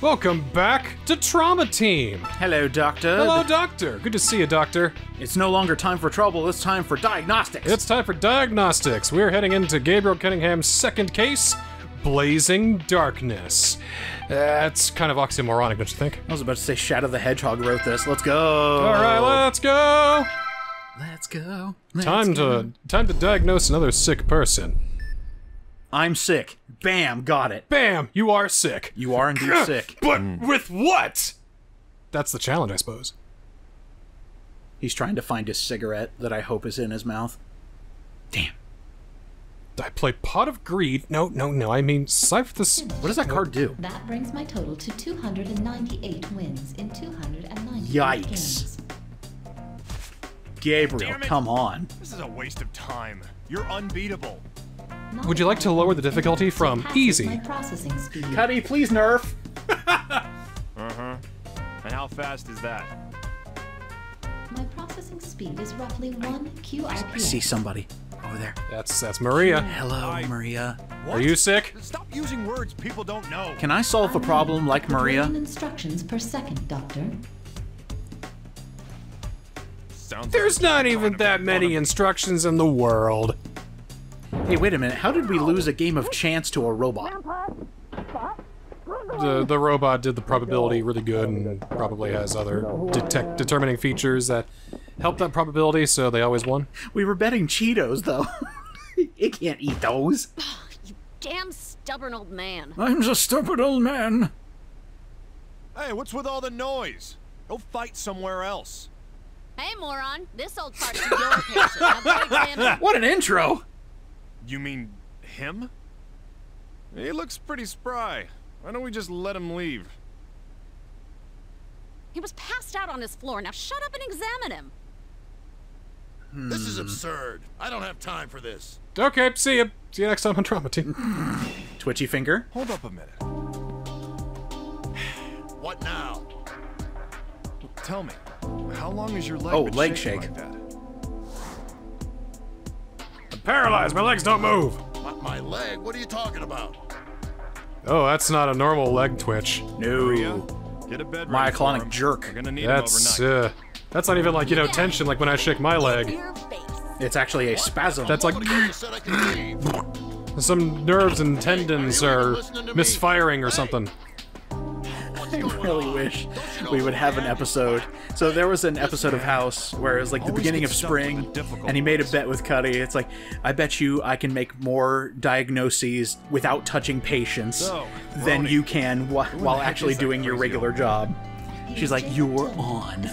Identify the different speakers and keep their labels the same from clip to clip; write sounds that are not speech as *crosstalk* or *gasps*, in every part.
Speaker 1: Welcome back to Trauma Team.
Speaker 2: Hello, Doctor.
Speaker 1: Hello, Doctor. Good to see you, Doctor.
Speaker 2: It's no longer time for trouble, it's time for diagnostics.
Speaker 1: It's time for diagnostics. We're heading into Gabriel Cunningham's second case, Blazing Darkness. That's kind of oxymoronic, don't you think?
Speaker 2: I was about to say Shadow the Hedgehog wrote this. Let's go.
Speaker 1: All right, let's go.
Speaker 2: Let's go. Let's
Speaker 1: Time
Speaker 2: go.
Speaker 1: to time to diagnose another sick person.
Speaker 2: I'm sick. Bam, got it.
Speaker 1: Bam, you are sick.
Speaker 2: You are indeed sick.
Speaker 1: But mm. with what? That's the challenge, I suppose.
Speaker 2: He's trying to find his cigarette that I hope is in his mouth. Damn.
Speaker 1: I play Pot of Greed. No, no, no. I mean, Scythe this.
Speaker 2: What does that card do?
Speaker 3: That brings my total to 298 wins in 290
Speaker 2: Yikes.
Speaker 3: games.
Speaker 2: Gabriel, come on.
Speaker 4: This is a waste of time. You're unbeatable.
Speaker 1: Would you like to lower the difficulty from easy?
Speaker 3: My.
Speaker 2: Cuddy, please nerf. *laughs*
Speaker 4: Uh-huh. And how fast is that?
Speaker 3: My processing speed is roughly one QRPS.
Speaker 2: I see somebody over there.
Speaker 1: That's that's Maria.
Speaker 2: Hello,
Speaker 4: I-
Speaker 2: Maria.
Speaker 1: Are you sick?
Speaker 4: Stop using words people don't know.
Speaker 2: Can I solve a problem like Maria?
Speaker 3: Instructions per second, Doctor.
Speaker 4: Sounds
Speaker 1: There's
Speaker 4: you're
Speaker 1: not even that many instructions in the world.
Speaker 2: Hey, wait a minute. How did we lose a game of chance to a robot?
Speaker 1: The the robot did the probability really good and probably has other detect determining features that help that probability, so they always won.
Speaker 2: We were betting Cheetos, though. *laughs* it can't eat those.
Speaker 5: You damn stubborn old man.
Speaker 2: I'm a stupid old man.
Speaker 4: Hey, what's with all the noise? Go fight somewhere else.
Speaker 5: Hey, moron. This old fart's your patient. Now go examine.
Speaker 2: What an intro!
Speaker 4: You mean him? He looks pretty spry. Why don't we just let him leave?
Speaker 5: He was passed out on his floor. Now shut up and examine him.
Speaker 6: This is absurd. I don't have time for this.
Speaker 1: Okay, see you. See you next time on Trauma Team. *laughs*
Speaker 2: Twitchy finger.
Speaker 4: Hold up a minute. *sighs*
Speaker 6: What now?
Speaker 4: Tell me, how long is your leg
Speaker 2: Oh,
Speaker 4: been
Speaker 2: leg shake.
Speaker 4: like that?
Speaker 1: I'm paralyzed. My legs don't move.
Speaker 6: My, my leg? What are you talking about?
Speaker 1: Oh, that's not a normal leg twitch.
Speaker 4: Maria,
Speaker 2: No.
Speaker 4: get a bed ready for
Speaker 2: Myoclonic jerk.
Speaker 4: We're gonna need
Speaker 1: That's uh, that's not even like you know tension like when I shake my leg.
Speaker 2: It's actually a spasm.
Speaker 1: That's like
Speaker 6: You said I could leave. *laughs*
Speaker 1: some nerves and tendons are misfiring or something.
Speaker 2: I really wish we would have an episode. So there was an episode of House where it was like the beginning of spring, and he made a bet with Cuddy. It's like, I bet you I can make more diagnoses without touching patients than you can while actually doing your regular job. She's like, you're on.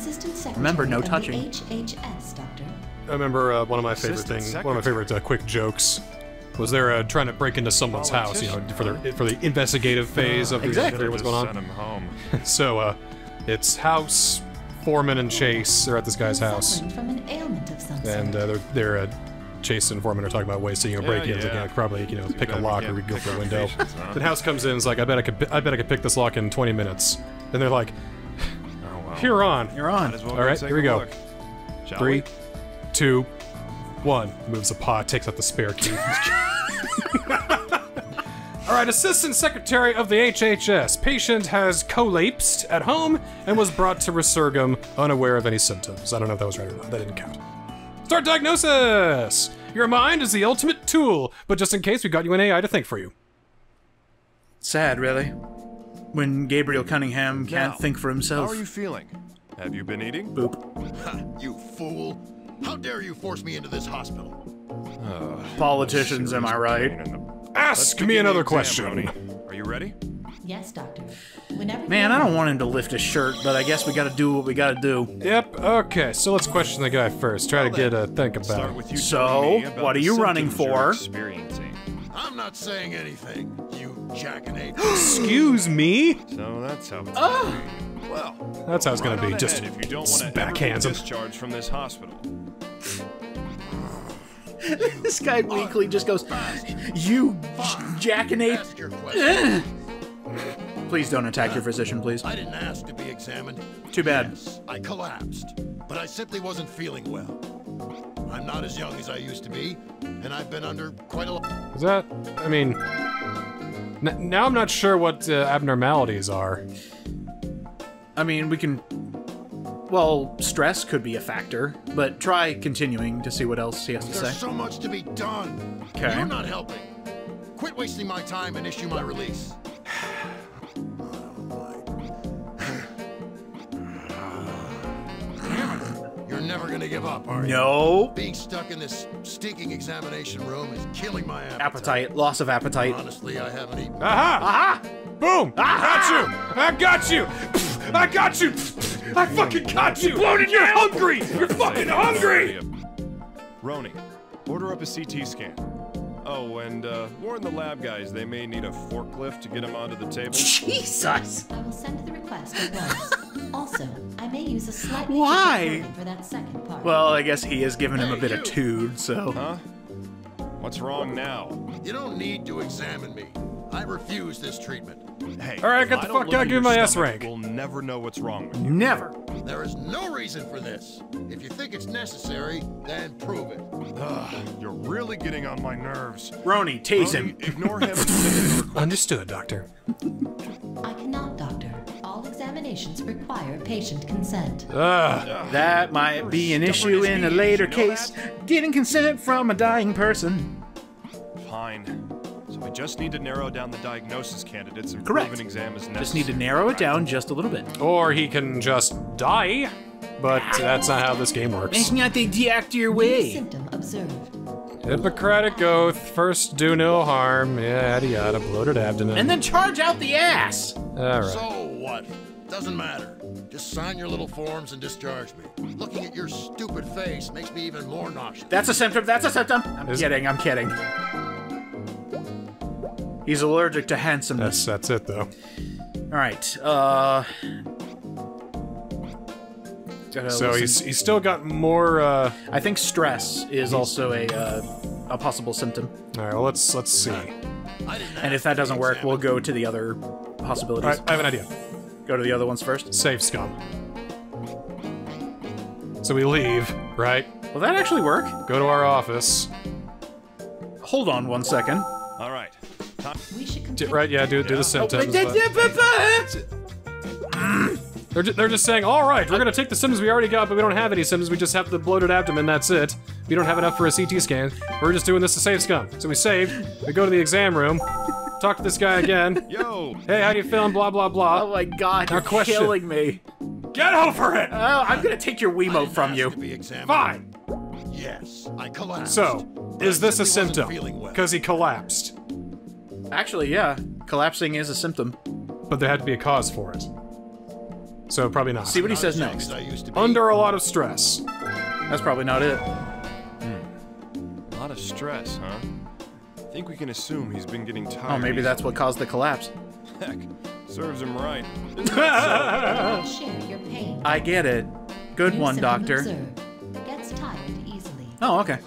Speaker 2: Remember, no touching.
Speaker 3: HHS, Doctor.
Speaker 1: I remember uh, one of my favorite things, one of my favorite uh, quick jokes was they're uh, trying to break into someone's house, you know, for the for the investigative phase of the
Speaker 2: Exactly.
Speaker 1: figure what's going on.
Speaker 4: Send
Speaker 1: on.
Speaker 4: him *laughs* home.
Speaker 1: So uh, it's House, Foreman, and Chase. They're at this guy's house,
Speaker 3: from an ailment of some
Speaker 1: and uh, they're they're uh, Chase and Foreman are talking about ways to you know break in. Like, you know, probably you know pick a
Speaker 4: bad we
Speaker 1: lock or
Speaker 4: can't
Speaker 1: we go
Speaker 4: pick
Speaker 1: for a
Speaker 4: our
Speaker 1: window.
Speaker 4: patients, huh?
Speaker 1: Then House comes in, and is like, I bet I could I bet I could pick this lock in 20 minutes. And they're like,
Speaker 4: Oh, well.
Speaker 1: You're on.
Speaker 2: You're on.
Speaker 4: Might as well
Speaker 1: All
Speaker 4: go
Speaker 1: right,
Speaker 4: take
Speaker 1: here we
Speaker 4: a
Speaker 1: go.
Speaker 4: look. Shall
Speaker 1: Three,
Speaker 4: we?
Speaker 1: two, one. Moves a paw, takes out the spare key. *laughs* All right, Assistant Secretary of the HHS. Patient has collapsed at home and was brought to Resurgam unaware of any symptoms. I don't know if that was right or not. That didn't count. Start diagnosis. Your mind is the ultimate tool, but just in case, we got you an AI to think for you.
Speaker 2: Sad, really. When Gabriel Cunningham can't
Speaker 4: Now,
Speaker 2: think for himself.
Speaker 4: How are you feeling? Have you been eating?
Speaker 2: Boop. *laughs*
Speaker 6: You fool. How dare you force me into this hospital?
Speaker 2: Uh, Politicians, am I right?
Speaker 4: The-
Speaker 1: Ask me another
Speaker 4: exam,
Speaker 1: question.
Speaker 4: Roni. Are you ready?
Speaker 3: Yes, Doctor. Whenever
Speaker 2: Man, I don't want him to lift his shirt, but I guess we gotta do what we gotta do.
Speaker 1: Yep. Okay. So let's question the guy first. Try to get a think about it.
Speaker 2: So,
Speaker 4: about
Speaker 2: what are you running for?
Speaker 6: I'm not saying anything, you jackanapes. *gasps*
Speaker 1: Excuse me.
Speaker 4: So that's how it's
Speaker 2: ah!
Speaker 4: gonna be. Well,
Speaker 1: That's how it's gonna be. Just
Speaker 4: if you don't want to
Speaker 1: backhands him.
Speaker 4: discharged from this hospital. *laughs*
Speaker 2: This guy weekly just goes, You jackanape.
Speaker 6: Ask *laughs* your question.
Speaker 2: Please don't attack your physician, please.
Speaker 6: I didn't ask to be examined.
Speaker 2: Too bad.
Speaker 6: Yes, I collapsed, but I simply wasn't feeling well. I'm not as young as I used to be, and I've been under quite a lot.
Speaker 1: Is that? I mean, N- now I'm not sure what uh, abnormalities are.
Speaker 2: I mean, we can. Well, stress could be a factor, but try continuing to see what else he has to say.
Speaker 6: There's
Speaker 2: say.
Speaker 6: so much to be done.
Speaker 2: Okay.
Speaker 6: You're not helping. Quit wasting my time and issue my release. *sighs* You're never gonna give up, are you?
Speaker 2: No
Speaker 6: Being stuck in this stinking examination room is killing my appetite.
Speaker 2: appetite, loss of appetite.
Speaker 6: Honestly, I haven't eaten.
Speaker 1: Aha!
Speaker 2: Aha!
Speaker 1: Boom! I got you! I got you! I got you! I fucking got you! You're hungry! You're fucking hungry!
Speaker 4: Roni, order up a CT scan. Oh, and uh, warn the lab guys they may need a forklift to get him onto the table.
Speaker 2: Jesus!
Speaker 3: I will send the request at once. also, I may use a slightly
Speaker 2: Why?
Speaker 3: for that second part.
Speaker 2: Well, I guess he has given him a bit of tood, so.
Speaker 4: Huh? What's wrong now?
Speaker 6: You don't need to examine me. I refuse this treatment.
Speaker 4: Hey,
Speaker 1: All right,
Speaker 4: if
Speaker 1: get the fuck
Speaker 4: look
Speaker 1: out,
Speaker 4: at
Speaker 1: give me my S rank.
Speaker 4: We'll never know what's wrong with you.
Speaker 2: Never.
Speaker 6: There is no reason for this. If you think it's necessary, then prove it.
Speaker 4: Ugh, you're really getting on my nerves.
Speaker 2: Roni, tase him.
Speaker 4: Roni, ignore him and send in the request. *laughs*
Speaker 1: Understood, Doctor.
Speaker 3: I cannot, Doctor. All examinations require patient consent.
Speaker 1: Ugh.
Speaker 2: That might be an issue in a later case. Getting consent from a dying person.
Speaker 4: Fine. So we just need to narrow down the diagnosis candidates and
Speaker 2: Correct.
Speaker 4: prove an exam is necessary.
Speaker 2: Just need to narrow it down just a little bit.
Speaker 1: Or he can just die, but that's not how this game works.
Speaker 2: not the doctor
Speaker 3: New
Speaker 2: way.
Speaker 3: symptom observed.
Speaker 1: Hippocratic oath, first do no harm, yeah, yada yada, bloated abdomen.
Speaker 2: And then charge out the ass.
Speaker 1: Alright.
Speaker 6: So what? Doesn't matter. Just sign your little forms and discharge me. Looking at your stupid face makes me even more nauseous.
Speaker 2: That's a symptom. That's a symptom. I'm
Speaker 1: Is-
Speaker 2: kidding. I'm kidding. He's allergic to handsomeness.
Speaker 1: That's that's it though.
Speaker 2: All right. Uh. gotta
Speaker 1: So
Speaker 2: listen.
Speaker 1: he's he's still got more uh
Speaker 2: I think stress is also a uh, a possible symptom.
Speaker 1: Alright, well let's let's see.
Speaker 2: And if that doesn't work, we'll go to the other possibilities.
Speaker 1: Alright, I have an idea.
Speaker 2: Go to the other ones first.
Speaker 1: Save scum. So we leave, right?
Speaker 2: Will that actually work?
Speaker 1: Go to our office.
Speaker 2: Hold on one second.
Speaker 4: All right. Time.
Speaker 3: We should
Speaker 1: D- right, yeah, do do the symptoms. but- They're, ju- they're just saying, all right, we're gonna take the symptoms we already got, but we don't have any symptoms. We just have the bloated abdomen. That's it. We don't have enough for a CT scan. We're just doing this to save scum. So we save, We go to the exam room. Talk to this guy again. *laughs*
Speaker 4: Yo.
Speaker 1: Hey, how you feeling? Blah blah blah.
Speaker 2: Oh my god,
Speaker 1: Now
Speaker 2: you're
Speaker 1: question.
Speaker 2: killing me.
Speaker 1: Get over it.
Speaker 2: Oh, I'm gonna take your Wiimote from you.
Speaker 6: To be.
Speaker 1: Fine.
Speaker 6: Yes, I collapsed.
Speaker 1: So, is this a symptom?
Speaker 6: feeling well.
Speaker 1: Because he collapsed,
Speaker 2: Actually, yeah. Collapsing is a symptom.
Speaker 1: but there had to be a cause for it. So probably not.
Speaker 2: See what he says next.
Speaker 6: I used to be.
Speaker 1: Under a lot of stress.
Speaker 2: That's probably not it.
Speaker 4: A lot of stress, huh? I think we can assume he's been getting oh, tired.
Speaker 2: Oh, maybe that's what caused the collapse. *laughs*
Speaker 4: Heck, serves him right.
Speaker 3: share your pain.
Speaker 2: I get it. Good one, doctor.
Speaker 3: Gets tired easily.
Speaker 2: Oh, okay.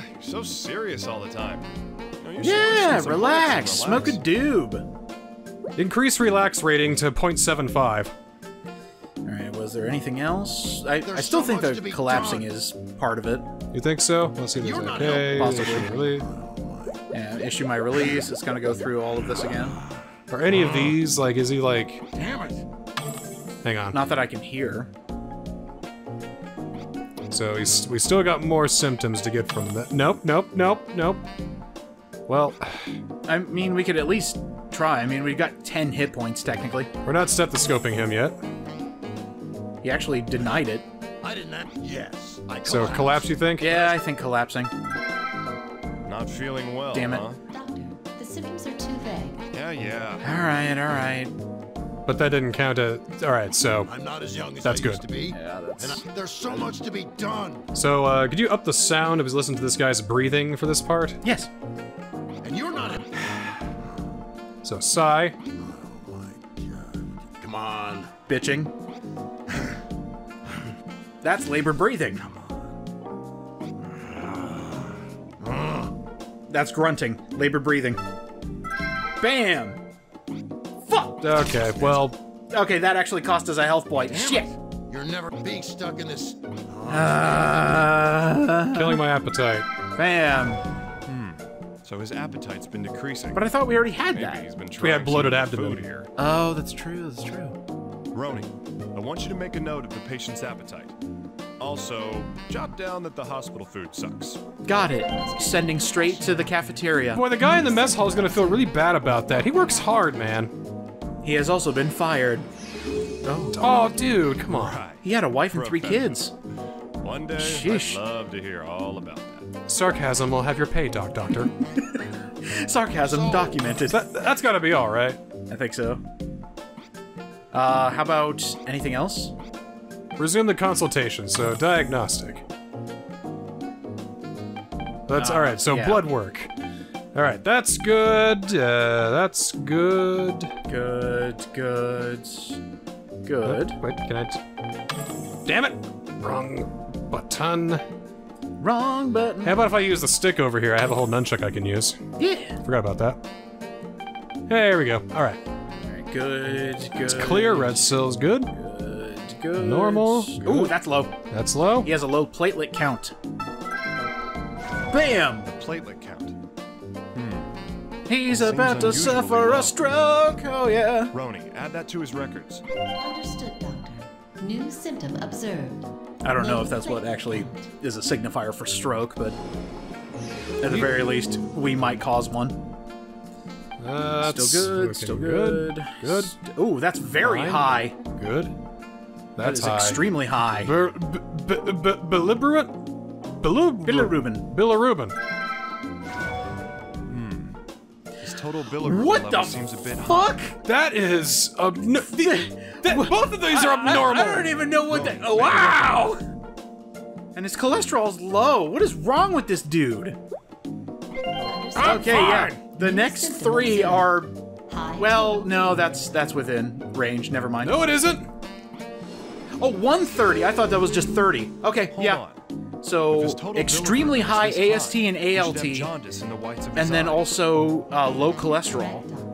Speaker 4: Ah, you're so serious all the time. You know, you
Speaker 2: Yeah,
Speaker 4: loosen
Speaker 2: relax. Smoke a
Speaker 4: and
Speaker 2: doob.
Speaker 1: Increase relax rating to 0.75.
Speaker 2: All right. Was there anything else? I, I still
Speaker 6: so
Speaker 2: think
Speaker 6: much
Speaker 2: the collapsing
Speaker 6: done.
Speaker 2: is part of it.
Speaker 1: You think so? Let's see if
Speaker 6: You're
Speaker 1: there's
Speaker 6: not
Speaker 1: okay.
Speaker 2: helping.
Speaker 1: issue.
Speaker 2: Yeah. Issue my release. It's gonna go through all of this again.
Speaker 1: Are any of these like? Is he like?
Speaker 6: Damn it.
Speaker 1: Hang on.
Speaker 2: Not that I can hear.
Speaker 1: So he's, we still got more symptoms to get from that. Nope, nope, nope, nope. Well,
Speaker 2: I mean, we could at least try. I mean, we've got 10 hit points technically.
Speaker 1: we're not stethoscoping him yet.
Speaker 2: He actually denied it.
Speaker 6: I didn't. Act. Yes, I collapsed.
Speaker 1: So collapse, you think?
Speaker 2: Yeah, I think collapsing.
Speaker 4: Not feeling well,
Speaker 2: Damn it.
Speaker 4: huh?
Speaker 3: Doctor, the symptoms are too vague.
Speaker 4: Yeah, yeah.
Speaker 2: All right, all right.
Speaker 1: But that didn't count as. All right, so
Speaker 6: I'm not as young as
Speaker 1: That's
Speaker 6: I
Speaker 1: good.
Speaker 6: used to be.
Speaker 2: Yeah, that's-
Speaker 6: And I, there's so much to be done.
Speaker 1: so uh, could you up the sound of us listening to this guy's breathing for this part?
Speaker 2: Yes.
Speaker 6: And you're not.
Speaker 1: So sigh.
Speaker 6: Come on.
Speaker 2: Bitching. That's labor breathing. That's grunting. Labor breathing. Bam! Fuck!
Speaker 1: Okay, well,
Speaker 2: Okay, that actually cost us a health point. Shit!
Speaker 6: You're never being stuck in this.
Speaker 2: Uh,
Speaker 1: killing my appetite.
Speaker 2: bam.
Speaker 4: so his appetite's been decreasing.
Speaker 2: But I thought we already had
Speaker 4: Maybe
Speaker 2: that.
Speaker 4: he's been
Speaker 1: We had bloated
Speaker 4: some of the
Speaker 1: abdomen.
Speaker 4: food here.
Speaker 2: Oh, that's true. That's true.
Speaker 4: Roni, I want you to make a note of the patient's appetite. Also, jot down that the hospital food sucks.
Speaker 2: Got it. Sending straight to the cafeteria.
Speaker 1: Boy, the guy in the mess hall is gonna feel really bad about that. He works hard, man.
Speaker 2: He has also been fired. Oh.
Speaker 1: Oh, dude, come on.
Speaker 2: He had a wife and three kids.
Speaker 4: One day,
Speaker 2: Sheesh.
Speaker 4: I'd love to hear all about that.
Speaker 1: Sarcasm will have your pay, Doc Doctor. *laughs*
Speaker 2: Sarcasm documented.
Speaker 1: that, that's gotta be all right.
Speaker 2: I think so. Uh, how about anything else?
Speaker 1: Resume the consultation. So diagnostic. That's all right. So
Speaker 2: yeah.
Speaker 1: blood work. All right, that's good. Uh, that's good.
Speaker 2: Good, good, good.
Speaker 1: Wait, can I? T- Damn it! Wrong button.
Speaker 2: Wrong button.
Speaker 1: How about if I use the stick over here? I have a whole nunchuck I can use.
Speaker 2: Yeah.
Speaker 1: Forgot about that. There we go. All right.
Speaker 2: Alright, good, good.
Speaker 1: It's clear. Red cell's good.
Speaker 2: Good, good.
Speaker 1: Normal,
Speaker 2: Ooh, that's low.
Speaker 1: That's low.
Speaker 2: He has a low platelet count. Bam!
Speaker 4: The platelet count.
Speaker 2: He's about to suffer a stroke. Oh yeah.
Speaker 4: Roni, add that to his records.
Speaker 3: Understood, Doctor. New symptom observed.
Speaker 2: I don't know if that's what actually is a signifier for stroke, but at the very least, we might cause one.
Speaker 1: That's
Speaker 2: Still good. Still good.
Speaker 1: Good.
Speaker 2: St- Ooh, that's very
Speaker 1: Fine.
Speaker 2: high.
Speaker 1: Good.
Speaker 2: That
Speaker 1: That's
Speaker 2: is
Speaker 1: high.
Speaker 2: extremely high.
Speaker 1: Ber- b- b- b- Belliberant? Billu-
Speaker 2: Bilirubin.
Speaker 1: Bilirubin.
Speaker 4: Total bilirubin
Speaker 2: What
Speaker 4: level
Speaker 2: the
Speaker 4: seems a bit high.
Speaker 2: fuck?
Speaker 1: That is abno- *laughs* the, that, both of these are
Speaker 2: I- I-
Speaker 1: abnormal.
Speaker 2: I, don't even know what that. Oh, wow! And his cholesterol's low. What is wrong with this dude?
Speaker 3: Understood.
Speaker 2: Okay, yeah. The
Speaker 3: New
Speaker 2: next three
Speaker 3: observed.
Speaker 2: are. Well, no, that's that's within range. Never mind.
Speaker 1: no, it isn't.
Speaker 2: Oh, 130. I thought that was just 30. Okay,
Speaker 4: Hold
Speaker 2: yeah.
Speaker 4: on. If
Speaker 2: So extremely high AST
Speaker 4: high,
Speaker 2: and
Speaker 4: he should have
Speaker 2: ALT,
Speaker 4: the
Speaker 2: and then
Speaker 4: eye.
Speaker 2: also uh, low cholesterol.
Speaker 3: Doctor.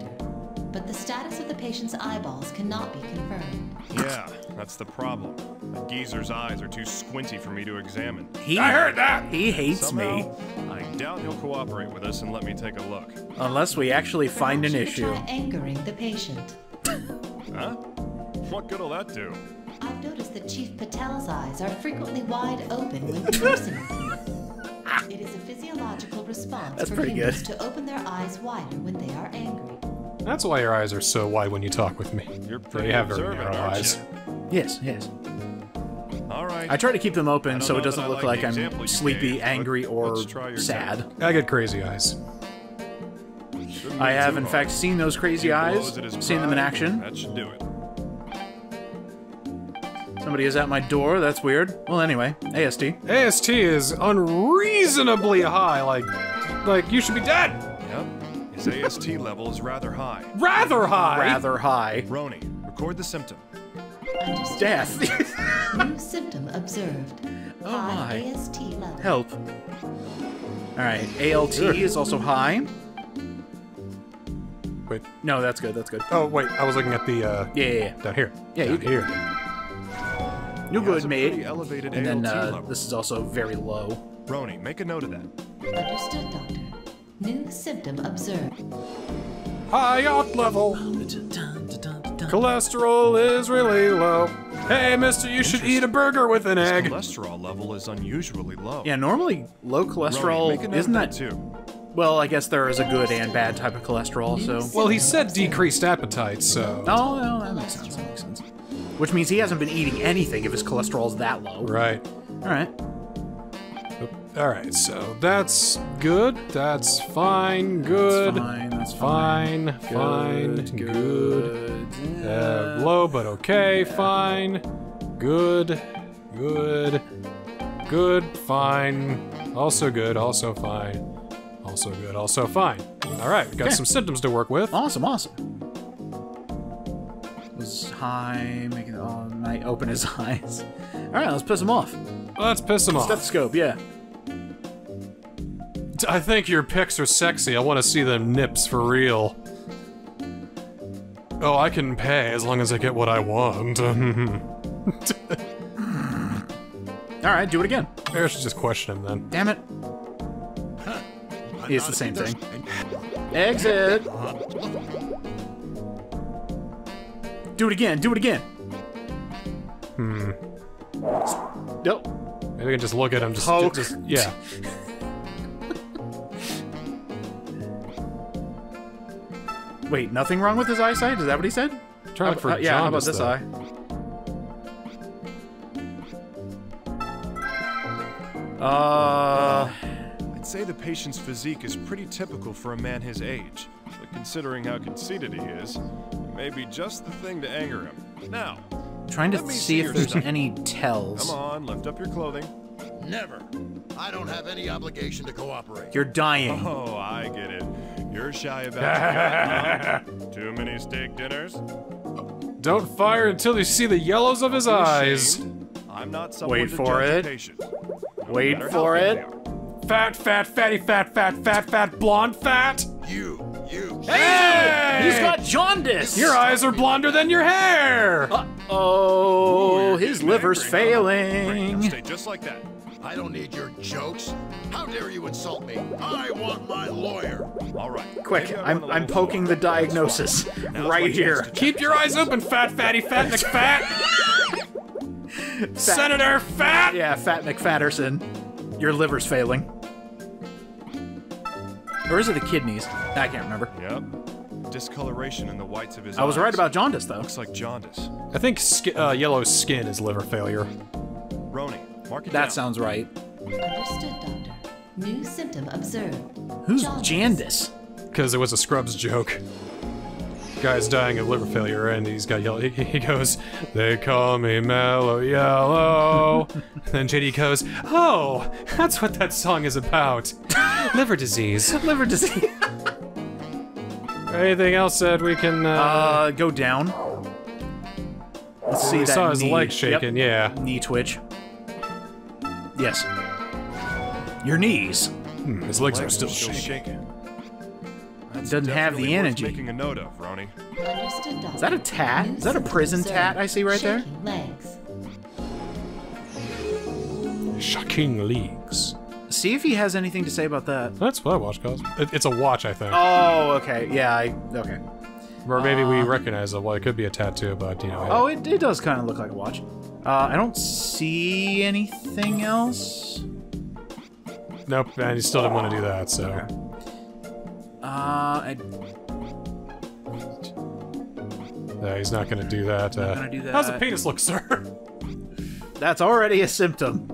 Speaker 3: But the status of the patient's eyeballs cannot be confirmed.
Speaker 4: Yeah, that's the problem. The geezer's eyes are too squinty for me to examine.
Speaker 2: He,
Speaker 1: I heard that.
Speaker 2: He hates me.
Speaker 4: I doubt he'll cooperate with us and let me take a look.
Speaker 2: Unless we actually find an
Speaker 3: Perhaps you could
Speaker 2: issue.
Speaker 3: Try anchoring the patient.
Speaker 4: Huh? What good'll that do?
Speaker 3: I've noticed that Chief Patel's eyes are frequently wide open when conversing with him. It is a physiological response
Speaker 2: That's
Speaker 3: for
Speaker 2: pretty
Speaker 3: humans
Speaker 2: good.
Speaker 3: to open their eyes wider when they are angry.
Speaker 1: That's why your eyes are so wide when you talk with me.
Speaker 4: You're
Speaker 1: They
Speaker 4: pretty
Speaker 1: have very
Speaker 4: observant,
Speaker 1: narrow
Speaker 4: aren't
Speaker 1: eyes.
Speaker 4: you?
Speaker 2: Yes, yes.
Speaker 4: All right.
Speaker 2: I try to keep them open so it doesn't look
Speaker 4: like
Speaker 2: like I'm sleepy,
Speaker 4: gave,
Speaker 2: angry, or
Speaker 4: let's try your
Speaker 2: sad.
Speaker 4: temper.
Speaker 1: I get crazy eyes.
Speaker 2: I have, in
Speaker 4: hard.
Speaker 2: fact, seen those crazy eyes,
Speaker 4: blows at his
Speaker 2: seen them in action.
Speaker 4: That should do it.
Speaker 2: Somebody is at my door. That's weird. Well, anyway, AST.
Speaker 1: AST is unreasonably high. Like, like you should be dead.
Speaker 4: Yep. His AST level is rather high.
Speaker 1: Rather high.
Speaker 2: Rather high.
Speaker 4: Roni, record the symptom.
Speaker 3: Understood.
Speaker 2: Death. *laughs*
Speaker 3: New symptom observed.
Speaker 2: Oh
Speaker 3: High
Speaker 2: my.
Speaker 3: AST level.
Speaker 2: Help. Alright, ALT is also high.
Speaker 1: Wait.
Speaker 2: No, that's good, that's good.
Speaker 1: Oh wait, I was looking at the uh,
Speaker 2: Yeah, yeah, yeah.
Speaker 1: down here.
Speaker 2: Yeah,
Speaker 1: down
Speaker 2: you-
Speaker 1: here.
Speaker 2: You're good, mate.
Speaker 4: elevated
Speaker 2: And then uh, this is also very low.
Speaker 4: Roni, make a note of that.
Speaker 3: Understood, Doctor. New symptom observed.
Speaker 1: High yacht level. Cholesterol is really low. Hey, mister, you should eat a burger with an
Speaker 4: His
Speaker 1: egg.
Speaker 4: cholesterol level is unusually low.
Speaker 2: Yeah, normally low cholesterol
Speaker 4: make
Speaker 2: isn't
Speaker 4: that
Speaker 2: that
Speaker 4: too.
Speaker 2: well? I guess there is a good and bad type of cholesterol. So
Speaker 1: Well, he said decreased appetite, so.
Speaker 2: oh, no, that makes sense. That makes sense. Which means he hasn't been eating anything if his cholesterol's that low.
Speaker 1: Right.
Speaker 2: All right.
Speaker 1: All right, so that's good. That's fine. Good.
Speaker 2: That's Fine. That's
Speaker 1: Fine. Fine. Good. Uh, low, but okay. Fine. Good. Good. Good. Fine. Also good. Also fine. Also good. Also fine. All right, got
Speaker 2: Okay.
Speaker 1: some symptoms to work with.
Speaker 2: Awesome, awesome. Was high, make it oh, might open his *laughs* eyes. All right, let's piss him off.
Speaker 1: Let's piss him off.
Speaker 2: Stethoscope, yeah.
Speaker 1: I think your pics are sexy. I want to see them nips for real. Oh, I can pay as long as I get what I want. *laughs*
Speaker 2: All right, do it again.
Speaker 1: Maybe I should just question him then.
Speaker 2: Damn it. It's the same thing. Exit. *laughs*
Speaker 6: Uh,
Speaker 2: Do it again. Do it again. Hmm. Nope.
Speaker 1: Maybe we can just look at him. Just,
Speaker 2: Poke.
Speaker 1: just yeah.
Speaker 2: Wait, nothing wrong with his eyesight? Is that what he said?
Speaker 1: Try to look for
Speaker 2: Uh, yeah, how about this
Speaker 1: though.
Speaker 2: eye? Uh,
Speaker 4: I'd say the patient's physique is pretty typical for a man his age, but considering how conceited he is, it may be just the thing to anger him. Now,
Speaker 2: trying to see
Speaker 4: see
Speaker 2: if there's
Speaker 4: stuff.
Speaker 2: any tells.
Speaker 4: come on, lift up your clothing.
Speaker 6: Never. I don't have any obligation to cooperate.
Speaker 2: You're dying.
Speaker 4: Oh, I get it. You're shy about your? Too many steak dinners?
Speaker 1: Don't fire until you see the yellows of his eyes.
Speaker 4: I'm not someone
Speaker 2: Wait
Speaker 4: to
Speaker 2: for
Speaker 4: judge a
Speaker 2: it.
Speaker 4: No
Speaker 2: Wait for it.
Speaker 1: Fat, fat, fatty, fat, fat, fat, fat, blonde, fat.
Speaker 6: You, you.
Speaker 1: Hey!
Speaker 2: He's got jaundice.
Speaker 1: Your eyes are blonder than your hair.
Speaker 2: Oh,
Speaker 4: Ooh,
Speaker 2: his liver's
Speaker 4: angry, huh? Great,
Speaker 2: failing.
Speaker 4: stay just like that.
Speaker 6: I don't need your jokes. How dare you insult me? I want my lawyer.
Speaker 4: All right.
Speaker 2: Quick,
Speaker 4: I
Speaker 2: I'm
Speaker 4: went a
Speaker 2: I'm poking the diagnosis right here.
Speaker 1: Keep your eyes open, fat, fatty, fat, McFat. Senator Fat.
Speaker 2: Yeah, Fat McFatterson. Your liver's failing. Or is it the kidneys? I can't remember.
Speaker 4: Yep. Discoloration in the whites of his
Speaker 2: I was
Speaker 4: eyes.
Speaker 2: right about jaundice, though.
Speaker 4: Looks like jaundice.
Speaker 1: I think ski- uh, yellow skin is liver failure.
Speaker 4: Roni, mark it
Speaker 2: That
Speaker 4: down.
Speaker 2: sounds right.
Speaker 3: Understood, Doctor. New symptom observed.
Speaker 2: Who's
Speaker 3: Jaundice.
Speaker 1: Because it was a Scrubs joke. Guy's dying of liver failure, and he's got yellow. He, he goes, "They call me Mellow Yellow." *laughs* then JD goes, "Oh, that's what that song is about. *laughs* liver disease."
Speaker 2: Liver disease.
Speaker 1: Anything else that we can? Uh,
Speaker 2: Uh, go down. Let's see
Speaker 1: we
Speaker 2: that
Speaker 1: saw his
Speaker 2: knee.
Speaker 1: leg shaking.
Speaker 2: Yep.
Speaker 1: Yeah,
Speaker 2: Knee twitch. Yes. Your knees.
Speaker 1: Hmm, his legs are still shaking.
Speaker 4: shaking. That's
Speaker 2: Doesn't have the energy.
Speaker 4: Making a note of, Roni.
Speaker 3: Understood, Doctor.
Speaker 2: Is that a tat? Is that a prison tat I see right there?
Speaker 3: Shaking legs.
Speaker 1: Shocking leagues.
Speaker 2: See if he has anything to say about that.
Speaker 1: That's what a watch calls. It, it's a watch, I think.
Speaker 2: Oh, okay. Yeah, I okay.
Speaker 1: or maybe we recognize it. Well, it could be a tattoo, but you know.
Speaker 2: Oh, it, it does kind of look like a watch. Uh, I don't see anything else.
Speaker 1: Nope, and he still didn't want to do that. So.
Speaker 2: Uh, I,
Speaker 1: Yeah, he's not going to do that. Uh,
Speaker 2: do
Speaker 1: How's the penis look, sir? *laughs*
Speaker 2: that's already a symptom.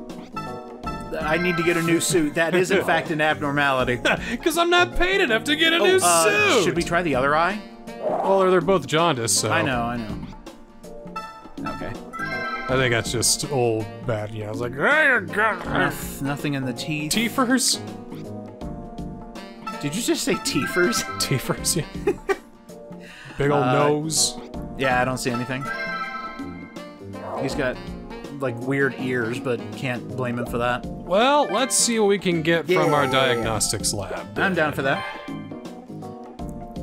Speaker 2: I need to get a new suit. That is, in *laughs* fact, an abnormality. *laughs*
Speaker 1: Because I'm not paid enough to get a new
Speaker 2: uh,
Speaker 1: suit.
Speaker 2: should we try the other eye?
Speaker 1: Well, they're both jaundiced, so
Speaker 2: I know, I know. Okay.
Speaker 1: I think that's just old bad. Yeah, I was like, hey, you got
Speaker 2: Noth- nothing in the teeth.
Speaker 1: teefers,
Speaker 2: Did you just say teefers? *laughs*
Speaker 1: teefers. Yeah. Big old
Speaker 2: Uh,
Speaker 1: nose.
Speaker 2: Yeah, I don't see anything. He's got like weird ears, but can't blame him for that.
Speaker 1: Well, let's see what we can get from our diagnostics lab.
Speaker 2: I'm down for that.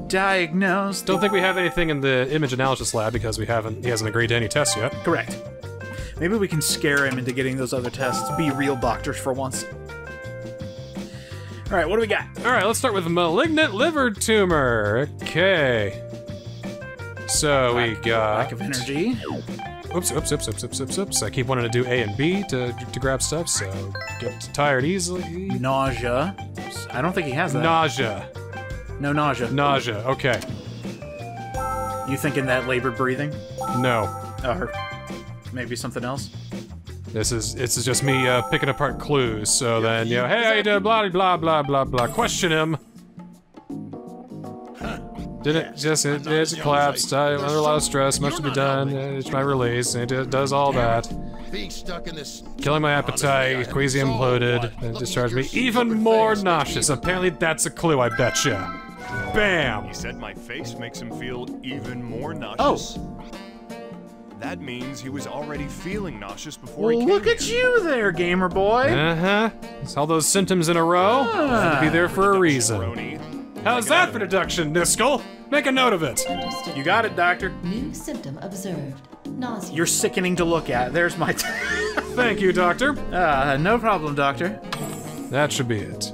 Speaker 2: Diagnosed.
Speaker 1: Don't think we have anything in the image analysis lab because we haven't. He hasn't agreed to any tests yet.
Speaker 2: Correct. Maybe we can scare him into getting those other tests. Be real doctors for once. All right, what do we got?
Speaker 1: All right, let's start with malignant liver tumor. Okay. So we got.
Speaker 2: Lack of energy.
Speaker 1: Oops, oops, oops, oops, oops, oops, oops. I keep wanting to do A and B to, to grab stuff, so get tired easily.
Speaker 2: Nausea. I don't think he has that.
Speaker 1: Nausea.
Speaker 2: no nausea.
Speaker 1: Nausea. Okay.
Speaker 2: You thinking that labored breathing?
Speaker 1: No.
Speaker 2: Or maybe something else?
Speaker 1: This is this is just me uh, picking apart clues. So then, you know, hey, how you doing? Blah blah blah blah blah. Question him. Did it just it,
Speaker 6: not
Speaker 1: it's
Speaker 6: as young as
Speaker 1: collapsed?
Speaker 6: I-
Speaker 1: I,
Speaker 6: There's
Speaker 1: under a lot of stress. Much to be done.
Speaker 6: helping.
Speaker 1: It's my release. and It does all that.
Speaker 6: Being stuck in this.
Speaker 1: Killing my appetite,
Speaker 6: I-
Speaker 1: quasi
Speaker 6: so
Speaker 1: imploded,
Speaker 6: what?
Speaker 1: and discharged me even more
Speaker 6: face
Speaker 1: nauseous. Apparently, that's a clue. I betcha. Bam.
Speaker 4: He said my face makes him feel even more nauseous. That means he was already feeling nauseous before he
Speaker 2: Well,
Speaker 4: came
Speaker 2: look at
Speaker 4: here.
Speaker 2: you there, gamer boy.
Speaker 1: Uh huh. It's all those symptoms in a row. Had to be there for a reason.
Speaker 4: Roni.
Speaker 1: How's that for deduction, Niskel? Make a note of it.
Speaker 3: Understood.
Speaker 2: You got it, doctor.
Speaker 3: New symptom observed. Nausea.
Speaker 2: You're sickening to look at. There's my. T- *laughs*
Speaker 1: Thank you, Doctor.
Speaker 2: uh, no problem, doctor.
Speaker 1: That should be it.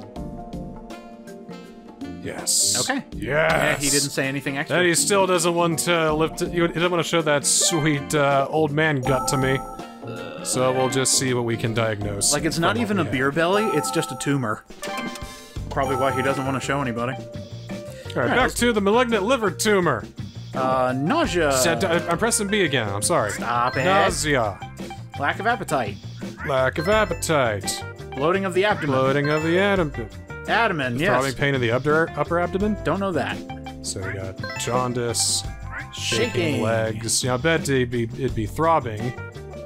Speaker 1: Yes.
Speaker 2: Okay.
Speaker 1: Yes.
Speaker 2: Yeah, he didn't say anything extra.
Speaker 1: That he still doesn't want to lift. He doesn't want to show that sweet uh, old man gut to me. So we'll just see what we can diagnose.
Speaker 2: Like it's not even a beer belly; it's just a tumor. Probably why he doesn't want to show anybody.
Speaker 1: All right, back to the malignant liver tumor.
Speaker 2: Uh, nausea,
Speaker 1: Said- I- I'm pressing B again. I'm sorry.
Speaker 2: Stop it.
Speaker 1: Nausea,
Speaker 2: lack of appetite,
Speaker 1: lack of appetite,
Speaker 2: bloating of the abdomen,
Speaker 1: bloating of the abdomen,
Speaker 2: abdomen.
Speaker 1: throbbing
Speaker 2: Yes,
Speaker 1: pain in the upper upper abdomen.
Speaker 2: don't know that.
Speaker 1: So we got jaundice, shaking,
Speaker 2: Shaking.
Speaker 1: legs. Yeah, I bet it'd be it'd be throbbing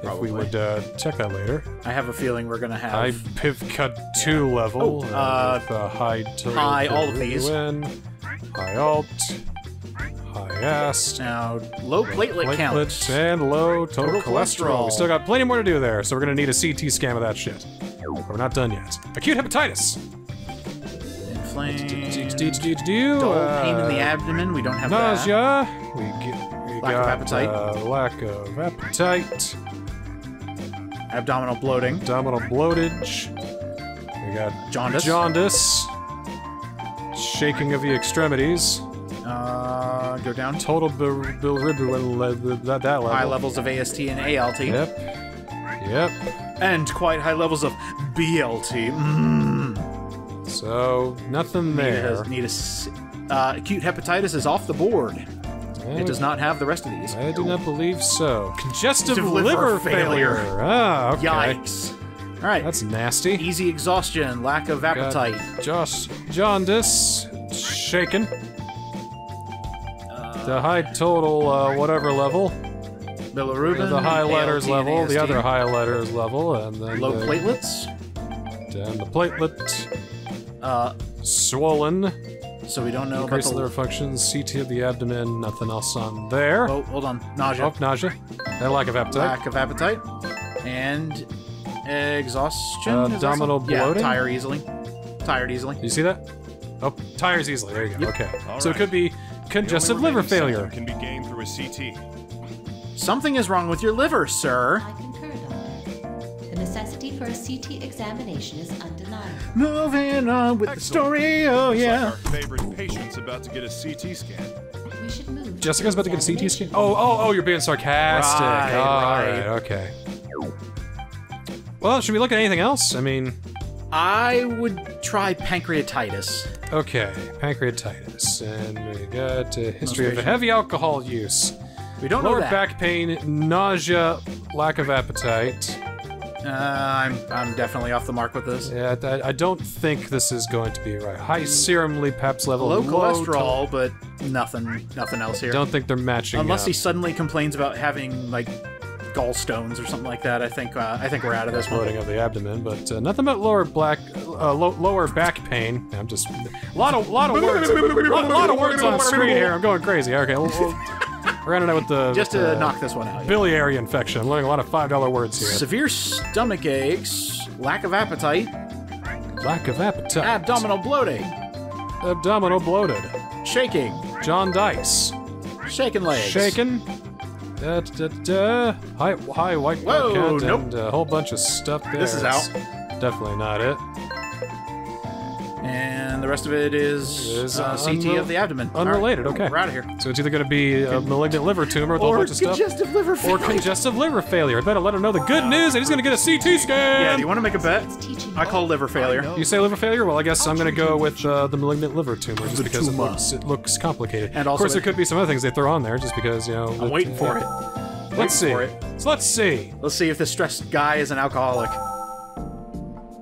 Speaker 1: if we would uh, check that later.
Speaker 2: I have a feeling we're gonna have.
Speaker 1: High piv cut two level.
Speaker 2: Oh, uh,
Speaker 1: with, uh, high
Speaker 2: high all of these.
Speaker 1: win, high alt, high ast,
Speaker 2: now low platelet,
Speaker 1: platelet,
Speaker 2: count.
Speaker 1: and low total,
Speaker 2: Total
Speaker 1: cholesterol.
Speaker 2: cholesterol.
Speaker 1: We still got plenty more to do there, so we're gonna need a CT scan of that shit. But we're not done yet. Acute hepatitis.
Speaker 2: Inflamed. Dull pain in the abdomen. We don't have that.
Speaker 1: Nausea. We get. We
Speaker 2: Lack of appetite.
Speaker 1: Uh, lack of appetite.
Speaker 2: Abdominal bloating.
Speaker 1: Abdominal bloatage. We got
Speaker 2: Jaundice.
Speaker 1: Jaundice. Shaking of the extremities.
Speaker 2: Uh, go down.
Speaker 1: Total that, that level.
Speaker 2: High levels of AST and ALT,
Speaker 1: Yep. Yep.
Speaker 2: and quite high levels of BLT. Mm.
Speaker 1: So nothing
Speaker 2: Need
Speaker 1: there.
Speaker 2: a, need a uh, acute hepatitis is off the board. It does not have the rest of these.
Speaker 1: I do not believe so. Congestive
Speaker 2: Congestive
Speaker 1: liver,
Speaker 2: liver
Speaker 1: failure.
Speaker 2: failure.
Speaker 1: Ah, okay.
Speaker 2: Yikes! All right,
Speaker 1: That's nasty.
Speaker 2: easy exhaustion, lack of
Speaker 1: Got
Speaker 2: appetite.
Speaker 1: Josh jaundice, shaken. the high total, uh, whatever level.
Speaker 2: Bilirubin.
Speaker 1: The high letters level, the other high letters level, and then
Speaker 2: Low
Speaker 1: the,
Speaker 2: platelets.
Speaker 1: and the platelet
Speaker 2: Uh,
Speaker 1: swollen.
Speaker 2: so we don't know about
Speaker 1: Increase
Speaker 2: the.
Speaker 1: liver functions, CT of the abdomen, nothing else on there.
Speaker 2: Oh, hold on. Nausea.
Speaker 1: Oh, nausea. And lack of appetite.
Speaker 2: lack of appetite, and exhaustion.
Speaker 1: Uh, abdominal
Speaker 2: something? Yeah,
Speaker 1: bloating?
Speaker 2: tire easily. Tired easily.
Speaker 1: You see that? Oh, tires easily. There you go. Okay.
Speaker 4: All
Speaker 1: So it could be congestive liver failure.
Speaker 4: Can be gained through a CT.
Speaker 2: Something is wrong with your liver, sir.
Speaker 3: I concur, Doctor. The necessity for a CT examination is undeniable.
Speaker 2: Moving on with the story. Oh
Speaker 4: Looks
Speaker 2: yeah.
Speaker 4: like our favorite patient's about to get a CT scan.
Speaker 3: We should move. to
Speaker 1: Jessica's about to get a CT scan. Oh, oh, oh! You're being sarcastic.
Speaker 2: Right,
Speaker 1: All
Speaker 2: right.
Speaker 1: Okay. Well, should we look at anything else? I mean,
Speaker 2: I would try pancreatitis.
Speaker 1: okay, pancreatitis, and we got a history of heavy alcohol use,
Speaker 2: We don't know
Speaker 1: lower
Speaker 2: that.
Speaker 1: back pain, nausea, lack of appetite.
Speaker 2: Uh, I'm I'm definitely off the mark with this.
Speaker 1: Yeah, I, I don't think this is going to be right. High serum lipase level,
Speaker 2: Low
Speaker 1: to-
Speaker 2: cholesterol, but nothing nothing else here.
Speaker 1: don't think they're matching.
Speaker 2: Unless
Speaker 1: up.
Speaker 2: he suddenly complains about having like gallstones or something like that. I think uh, I think we're out of this one.
Speaker 1: bloating of the abdomen, but uh, nothing but lower black, uh, lo- lower back pain. I'm just a lot of lot of words, lot, lot of words on screen here. I'm going crazy. Okay, we'll, we'll, *laughs* we're running out with the
Speaker 2: Just to knock this one out.
Speaker 1: biliary infection. I'm learning a lot of five dollar words here.
Speaker 2: Severe stomach aches, lack of appetite,
Speaker 1: Lack of appetite,
Speaker 2: abdominal bloating,
Speaker 1: abdominal bloated,
Speaker 2: shaking,
Speaker 1: John Dice,
Speaker 2: shaking legs,
Speaker 1: shaken. Da, da, da. High, high white
Speaker 2: Whoa,
Speaker 1: count
Speaker 2: nope.
Speaker 1: and a whole bunch of stuff there.
Speaker 2: This is
Speaker 1: It's
Speaker 2: out.
Speaker 1: Definitely not it.
Speaker 2: And the rest of it is,
Speaker 1: Is,
Speaker 2: uh,
Speaker 1: uh,
Speaker 2: CT
Speaker 1: unrel-
Speaker 2: of the abdomen.
Speaker 1: Unrelated.
Speaker 2: right,
Speaker 1: Okay.
Speaker 2: we're out of here.
Speaker 1: So it's either going to be a malignant liver tumor with a whole
Speaker 2: Or
Speaker 1: bunch of stuff, Or
Speaker 2: congestive liver failure.
Speaker 1: or
Speaker 2: failure.
Speaker 1: congestive liver failure. I better let him know the good news that he's going to get a CT scan.
Speaker 2: Yeah, do you want to make a bet? I call liver failure.
Speaker 1: You say liver failure? Well, I guess I'm going to go with uh, the malignant liver tumor just
Speaker 2: The
Speaker 1: because it looks, it looks complicated.
Speaker 2: And
Speaker 1: of course, there could be some other things they throw on there just because, you know.
Speaker 2: I'm waiting for it.
Speaker 1: Let's see.
Speaker 2: for it.
Speaker 1: So let's see.
Speaker 2: Let's see if this stressed guy is an alcoholic.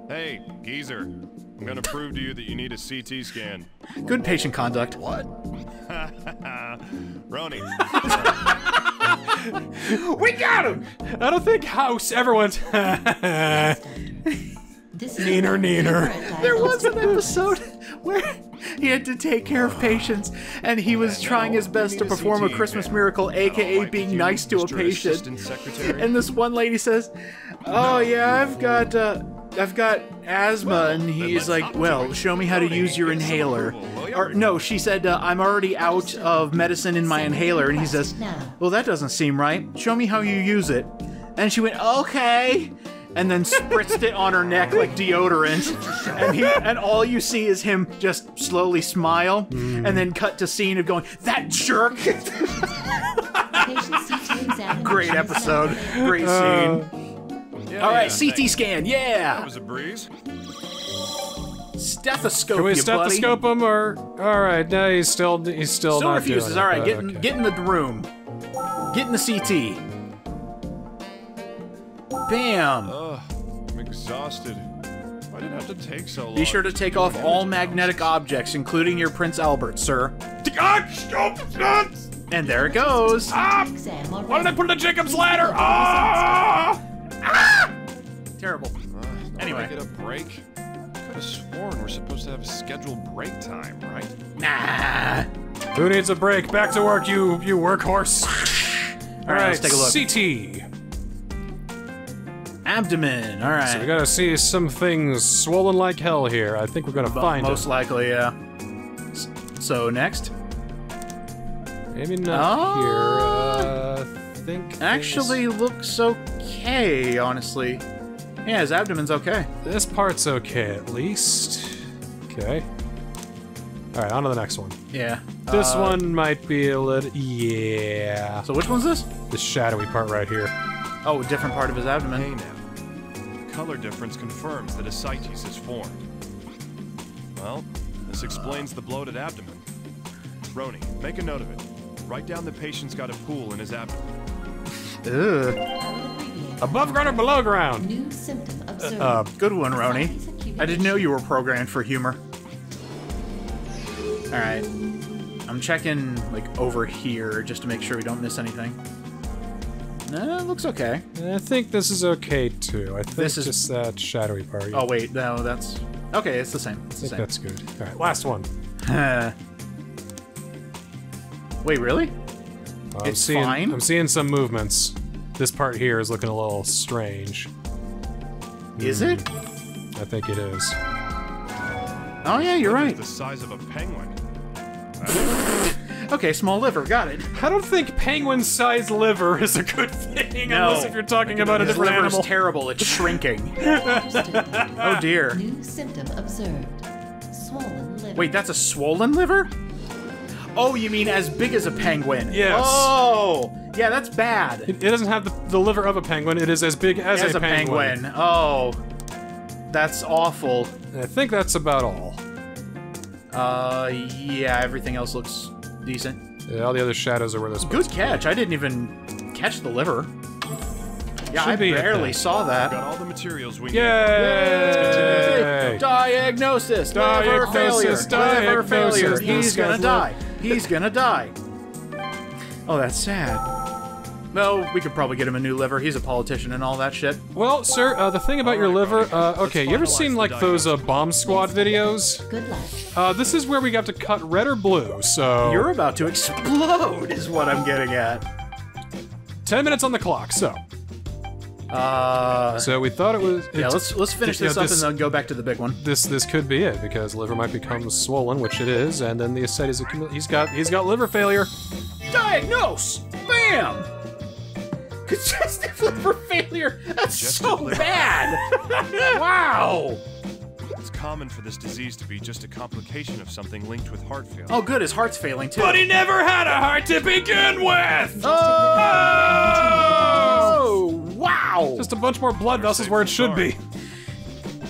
Speaker 4: Hey, geezer. I'm gonna prove to you that you need a CT scan.
Speaker 2: Good patient conduct.
Speaker 6: What? *laughs*
Speaker 4: Roni, *laughs*
Speaker 2: We got him!
Speaker 1: I don't think House ever went. *laughs*
Speaker 3: This is
Speaker 1: Neener, neener.
Speaker 2: There was an episode where he had to take care of patients, and he was trying his best to perform a Christmas miracle, aka being nice to a patient. And this one lady says, "Oh yeah, I've got uh, I've got asthma," and he's like, "Well, show me how to use your inhaler."
Speaker 4: approval, will ya?
Speaker 2: Or no, she said, uh, "I'm already out of medicine in my inhaler," and he says, "Well, that doesn't seem right. Show me how you use it." And she went, "Okay." and then spritzed it on her neck like deodorant. And he and all you see is him just slowly smile, and then cut to scene of going, "That jerk."
Speaker 3: Patient CT examination
Speaker 2: Great episode. Great scene.
Speaker 4: Yeah,
Speaker 2: All right,
Speaker 4: yeah,
Speaker 2: CT
Speaker 4: thanks.
Speaker 2: scan.
Speaker 4: That
Speaker 2: Yeah.
Speaker 4: was a breeze.
Speaker 2: Stethoscope.
Speaker 1: Can we
Speaker 2: you buddy.
Speaker 1: stethoscope him or? All right, no, he's still he's still
Speaker 2: Still
Speaker 1: not
Speaker 2: refuses.
Speaker 1: doing it,
Speaker 2: All right, get in,
Speaker 1: okay.
Speaker 2: get in the room. Get in the CT. Bam.
Speaker 4: Ugh, I'm exhausted. Why did it have to take so long?
Speaker 2: Be sure to take off all magnetic objects, including your Prince Albert, sir. And there it goes.
Speaker 3: CT exam
Speaker 1: Why did I put it in Jacob's ladder? Ah! *laughs*
Speaker 2: Terrible.
Speaker 4: Uh,
Speaker 2: Anyway.
Speaker 4: I get a break? Could have sworn we're supposed to have a scheduled break time, right?
Speaker 2: Nah.
Speaker 1: Who needs a break? Back to work, you you workhorse. *laughs* All
Speaker 2: right,
Speaker 1: right,
Speaker 2: let's take a look.
Speaker 1: CT.
Speaker 2: Abdomen. All right.
Speaker 1: So we gotta see some things swollen like hell here. I think we're gonna
Speaker 2: But
Speaker 1: find
Speaker 2: most
Speaker 1: them.
Speaker 2: likely, yeah. So next,
Speaker 1: Maybe not
Speaker 2: Ah.
Speaker 1: here. Uh, think things-
Speaker 2: actually looks okay. Honestly, yeah, his abdomen's okay.
Speaker 1: this part's okay at least. Okay. All right, on to the next one.
Speaker 2: Yeah.
Speaker 1: This
Speaker 2: Uh,
Speaker 1: one might be a little yeah.
Speaker 2: So which one's this?
Speaker 1: The shadowy part right here.
Speaker 2: Oh, a different part of his abdomen.
Speaker 4: Hey now. The color difference confirms that ascites is formed. Well, this explains the bloated abdomen. Roni, make a note of it. Write down the patient's got a pool in his abdomen.
Speaker 2: Ugh.
Speaker 3: I will abbreviate.
Speaker 1: Above ground or below ground?
Speaker 3: New symptom observed.
Speaker 2: Uh, good one, Roni. I didn't know you were programmed for humor. All right. I'm checking like over here just to make sure we don't miss anything. No, it looks okay.
Speaker 1: I think this is okay too. I think
Speaker 2: This is-
Speaker 1: just that shadowy part.
Speaker 2: Oh wait, no, that's okay. It's the same. It's
Speaker 1: I
Speaker 2: the
Speaker 1: think
Speaker 2: same.
Speaker 1: that's good. All right, last one. *laughs*
Speaker 2: wait, really?
Speaker 1: I'm
Speaker 2: It's
Speaker 1: seeing,
Speaker 2: fine?
Speaker 1: I'm seeing some movements. This part here is looking a little strange.
Speaker 2: Is it? Hmm.
Speaker 1: I think it is.
Speaker 2: Oh yeah, you're right.
Speaker 4: The size of a penguin. *laughs*
Speaker 2: Okay, small liver, got it.
Speaker 1: I don't think penguin-sized liver is a good thing,
Speaker 2: No.
Speaker 1: unless if you're talking about a
Speaker 2: His
Speaker 1: different
Speaker 2: liver's
Speaker 1: animal.
Speaker 2: terrible. It's *laughs* shrinking.
Speaker 3: oh *laughs*
Speaker 2: Oh dear.
Speaker 3: New symptom observed. Swollen liver.
Speaker 2: Wait, that's a swollen liver? Oh, you mean as big as a penguin?
Speaker 1: Yes.
Speaker 2: Oh, yeah, that's bad.
Speaker 1: it, it doesn't have the, the liver of a penguin. It is as big as,
Speaker 2: as a penguin. Oh, that's awful.
Speaker 1: I think that's about all.
Speaker 2: Uh, yeah, everything else looks decent.
Speaker 1: Yeah, all the other shadows are where those.
Speaker 2: Good catch. I didn't even catch the liver. Yeah,
Speaker 1: Should
Speaker 2: I barely saw that.
Speaker 4: Got all the materials we need.
Speaker 1: Yay!
Speaker 2: Diagnosis. Liver
Speaker 1: Diagnosis,
Speaker 2: failure. Liver failure. He's gonna die. He's gonna die. Oh, that's sad. Well, we could probably get him a new liver. He's a politician and all that shit.
Speaker 1: Well, sir, uh, the thing about your liver, uh, okay, you ever seen like those uh, bomb squad videos?
Speaker 3: Good luck.
Speaker 1: Uh, this is where we got to cut red or blue, so
Speaker 2: You're about to explode, is what I'm getting at.
Speaker 1: 10 minutes on the clock, so.
Speaker 2: Uh,
Speaker 1: So we thought it was.
Speaker 2: yeah, let's let's finish
Speaker 1: you know,
Speaker 2: this up
Speaker 1: this-
Speaker 2: and then go back to the big one.
Speaker 1: This this could be it because liver might become swollen, which it is, and then the ascites accumulate. He's got he's got liver failure.
Speaker 2: Diagnose! Bam! Congestive *laughs* liver failure. That's so
Speaker 4: Congestive liver.
Speaker 2: bad. *laughs* wow.
Speaker 4: It's common for this disease to be just a complication of something linked with heart failure.
Speaker 2: Oh, good. His heart's failing too.
Speaker 1: But he never had a heart to begin with.
Speaker 2: Oh! Wow!
Speaker 1: Just a bunch more blood vessels where it should be.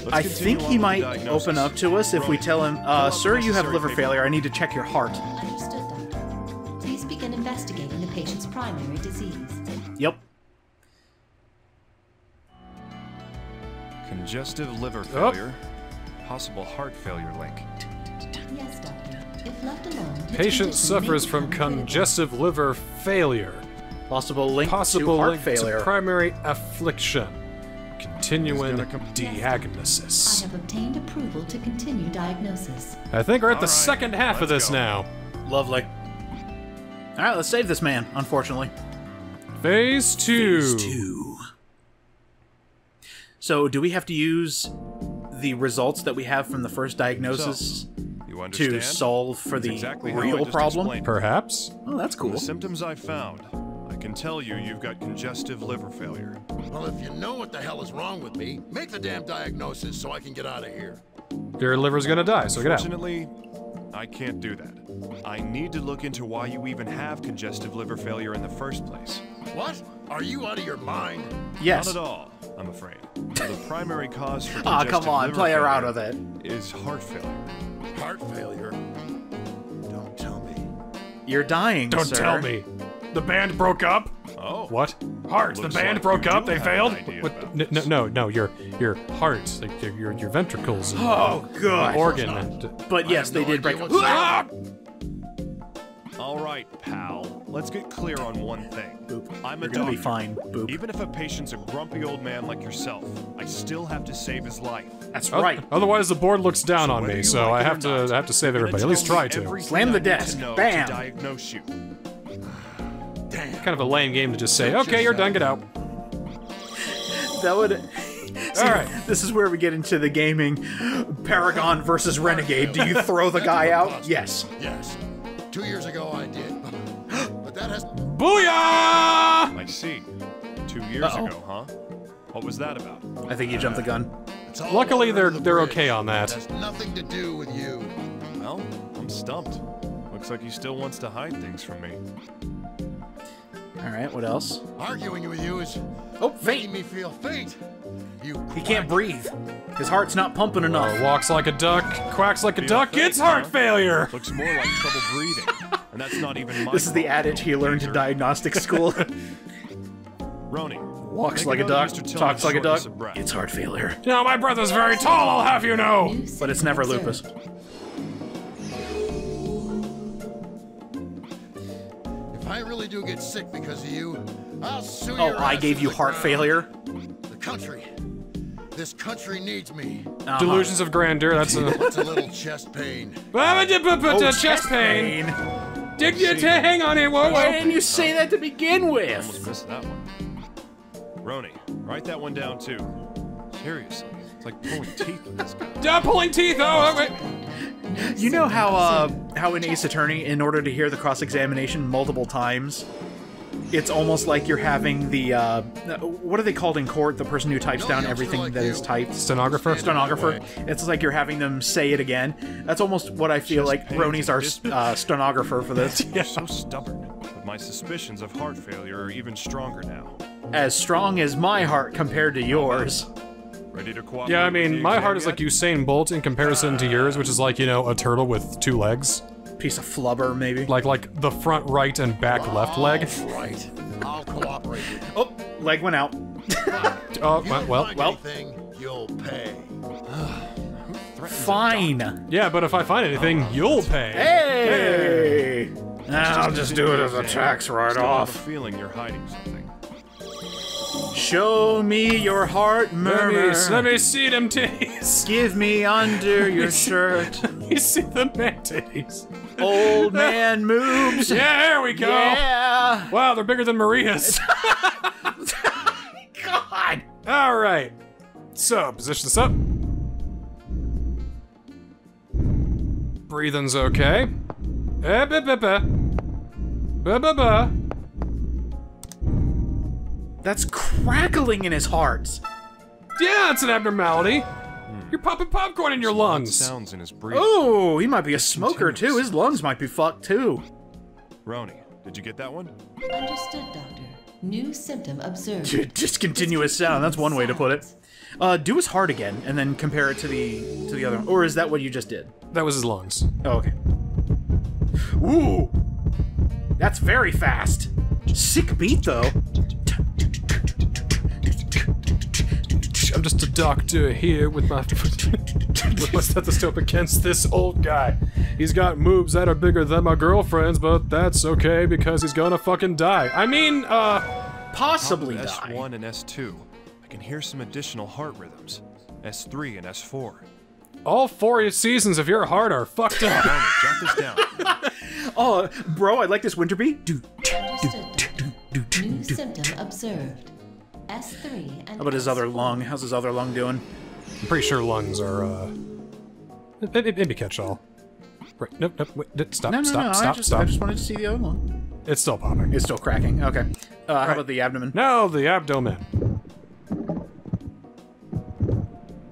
Speaker 4: Let's
Speaker 2: I think he might
Speaker 4: diagnosis.
Speaker 2: open up to us if we tell him, uh, sir, you have liver
Speaker 4: paperwork.
Speaker 2: failure. I need to check your heart.
Speaker 3: Understood, Doctor. Please begin investigating the patient's primary disease.
Speaker 2: Yep.
Speaker 4: Congestive liver
Speaker 1: Oh.
Speaker 4: failure. Possible heart failure link.
Speaker 3: Yes, Doctor. If left alone,
Speaker 1: Patient suffers from congestive liver failure.
Speaker 2: Possible link
Speaker 1: Possible
Speaker 2: to heart
Speaker 1: link
Speaker 2: failure.
Speaker 1: to primary affliction. Continuing
Speaker 4: diagnosis.
Speaker 3: I have obtained approval to continue diagnosis.
Speaker 1: I think we're at the
Speaker 4: Alright,
Speaker 1: second half of this
Speaker 4: go.
Speaker 1: now.
Speaker 2: Lovely. All right, let's save this man. Unfortunately.
Speaker 1: Phase two.
Speaker 2: Phase two. So, do we have to use the results that we have from the first diagnosis
Speaker 4: You
Speaker 2: to solve for
Speaker 4: That's
Speaker 2: the
Speaker 4: exactly
Speaker 2: real problem?
Speaker 4: explained.
Speaker 1: Perhaps.
Speaker 2: Oh, that's cool.
Speaker 4: the symptoms I found, I can tell you you've got congestive liver failure.
Speaker 6: Well, if you know what the hell is wrong with me, make the damn diagnosis so I can get out of here.
Speaker 1: Your liver's gonna die, so get out.
Speaker 4: Fortunately, I can't do that. I need to look into why you even have congestive liver failure in the first place.
Speaker 6: What? Are you out of your mind?
Speaker 2: Yes.
Speaker 4: Not at all, I'm afraid. The primary cause for *laughs*
Speaker 2: Aw,
Speaker 4: congestive
Speaker 2: come on,
Speaker 4: liver
Speaker 2: play around with it.
Speaker 4: Is heart failure.
Speaker 6: Heart failure? Don't tell me.
Speaker 2: You're dying,
Speaker 1: Don't
Speaker 2: sir.
Speaker 1: tell me. The band broke up.
Speaker 4: Oh.
Speaker 1: What? Heart. The band
Speaker 4: like
Speaker 1: broke up. They failed. What?
Speaker 4: about
Speaker 1: n- No, no, no. Your your hearts, like your your, your ventricles, and
Speaker 2: Oh, God.
Speaker 1: organ. And,
Speaker 2: But yes, they
Speaker 6: no
Speaker 2: did break up. Ah!
Speaker 4: All right, pal. Let's get clear on one thing.
Speaker 2: Boop.
Speaker 4: I'm a
Speaker 2: You're gonna be fine, Boop.
Speaker 4: Even if a patient's a grumpy old man like yourself, I still have to save his life.
Speaker 2: That's
Speaker 1: Oh,
Speaker 2: right.
Speaker 1: Otherwise, the board looks down on me, so
Speaker 4: like
Speaker 1: I have to
Speaker 4: not,
Speaker 1: I have to save everybody. At least try to.
Speaker 2: Slam the
Speaker 4: need to
Speaker 2: desk.
Speaker 4: know
Speaker 2: Bam.
Speaker 4: To diagnose you.
Speaker 6: Damn.
Speaker 1: Kind of a lame game to just say, okay, you're done, get out.
Speaker 2: That would. See,
Speaker 1: All right.
Speaker 2: This is where we get into the gaming Paragon versus Renegade. Do you throw the guy out? Yes.
Speaker 6: Yes. Two years ago I did. But that has
Speaker 1: Booyah!
Speaker 4: I see. Two years
Speaker 2: Uh-oh.
Speaker 4: ago, huh? What was that about?
Speaker 2: I think you jumped the gun.
Speaker 1: Luckily, they're-
Speaker 6: the
Speaker 1: they're okay on that.
Speaker 6: It has nothing to do with you.
Speaker 4: Well, I'm stumped. Looks like he still wants to hide things from me.
Speaker 2: All right. What else?
Speaker 6: Arguing with you is
Speaker 2: Oh,
Speaker 6: making
Speaker 2: faint.
Speaker 6: me feel faint. You
Speaker 2: He can't breathe. His heart's not pumping enough.
Speaker 1: Uh, walks like a duck, quacks like a
Speaker 4: Feel
Speaker 1: duck,
Speaker 4: faint,
Speaker 1: gets heart
Speaker 4: huh?
Speaker 1: failure.
Speaker 4: Looks more like trouble breathing. *laughs* And that's not even my
Speaker 2: This is the adage he learned in diagnostic school. *laughs*
Speaker 4: Roni.
Speaker 2: Walks like a duck, talks like a duck.
Speaker 4: shortness of breath.
Speaker 2: It's heart failure.
Speaker 1: You know, my brother's very tall, I'll have you know.
Speaker 2: But it's never
Speaker 3: observed.
Speaker 2: lupus.
Speaker 6: I really do get sick because of you, I'll sue
Speaker 2: Oh, I gave you heart
Speaker 6: ground.
Speaker 2: failure.
Speaker 6: The country. This country needs me.
Speaker 2: Uh-huh.
Speaker 1: Delusions of grandeur, that's a...
Speaker 6: What's a little chest pain?
Speaker 2: Oh,
Speaker 1: chest pain. Dig you hang on it, whoa,
Speaker 2: Why
Speaker 1: whoa.
Speaker 2: didn't you say that to begin with?
Speaker 4: Almost missed that one. Roni, write that one down too. Seriously, it's like pulling teeth with this guy.
Speaker 1: Stop pulling teeth, oh, wait.
Speaker 2: You know how uh how in Ace Attorney, in order to hear the cross examination multiple times, it's almost like you're having the uh what are they called in court? The person who types down everything that is typed.
Speaker 1: Stenographer?
Speaker 2: Stenographer. It's like you're having them say it again. That's almost what I feel like
Speaker 4: pains
Speaker 2: Roni's our uh, stenographer for this. *laughs*
Speaker 4: You're so stubborn. But my suspicions of heart failure are even stronger now.
Speaker 2: As strong as my heart compared to yours.
Speaker 4: Ready to cooperate?
Speaker 1: Yeah, I mean, my
Speaker 4: exam
Speaker 1: heart is like
Speaker 4: yet?
Speaker 1: Usain Bolt in comparison to yours, which is like, you know, a turtle with two legs.
Speaker 2: Piece of flubber, maybe.
Speaker 1: Like, like the front right and back left leg.
Speaker 6: All right. I'll cooperate with you.
Speaker 2: Oh, leg went out. *laughs*
Speaker 1: Oh,
Speaker 6: You
Speaker 1: well, well,
Speaker 6: find
Speaker 2: well.
Speaker 6: anything, you'll pay.
Speaker 2: Fine.
Speaker 1: yeah, but if I find anything, you'll pay.
Speaker 2: Hey! hey. I'll just do it as a
Speaker 4: Exam.
Speaker 2: tax
Speaker 4: Still have a
Speaker 2: write-off.
Speaker 4: feeling you're hiding something.
Speaker 2: Show me your heart
Speaker 1: Let me, let me see them titties. *laughs*
Speaker 2: Give me under your shirt. *laughs*
Speaker 1: Let me see the man titties.
Speaker 2: Old *laughs* man moves.
Speaker 1: Yeah, there we go.
Speaker 2: Yeah.
Speaker 1: Wow, they're bigger than Maria's.
Speaker 2: God.
Speaker 1: All right. So, position this up. Breathing's okay. Eh, ba, ba, ba. Ba, ba, ba.
Speaker 2: That's crackling in his heart.
Speaker 1: Yeah, it's an abnormality. You're popping popcorn in your lungs.
Speaker 4: Sounds in his breathing.
Speaker 2: Oh, he might be a smoker too. His lungs might be fucked too.
Speaker 4: Roni, did you get that one?
Speaker 3: Understood, Doctor. New symptom observed. *laughs*
Speaker 2: Dude, Discontinuous sound. That's one way to put it. Uh, do his heart again, and then compare it to the to the other. one. Or is that what you just did?
Speaker 1: That was his lungs.
Speaker 2: Oh, okay. Ooh, that's very fast. Sick beat though.
Speaker 1: I'm just a doctor here with my *laughs* with my stethoscope against this old guy. He's got moves that are bigger than my girlfriend's, but that's okay because he's gonna fucking die. I mean, uh,
Speaker 2: Possibly die.
Speaker 4: S1 and S2, I can hear some additional heart rhythms. S3 and S4.
Speaker 1: all four seasons of your heart are fucked up.
Speaker 4: Roni, jot this down. *laughs*
Speaker 2: Oh, bro, I like this winter beat. Dude.
Speaker 3: Understood, Doctor. New symptom observed. S3 and
Speaker 2: How about his other lung? How's his other lung doing?
Speaker 1: I'm pretty sure lungs are, uh, maybe, maybe catch all. Right, nope, nope, wait, stop,
Speaker 2: No, no,
Speaker 1: stop,
Speaker 2: no.
Speaker 1: stop,
Speaker 2: I just,
Speaker 1: stop.
Speaker 2: I just wanted to see the other lung.
Speaker 1: It's still popping.
Speaker 2: It's still cracking. Okay. Uh, How about the abdomen?
Speaker 1: Now the abdomen.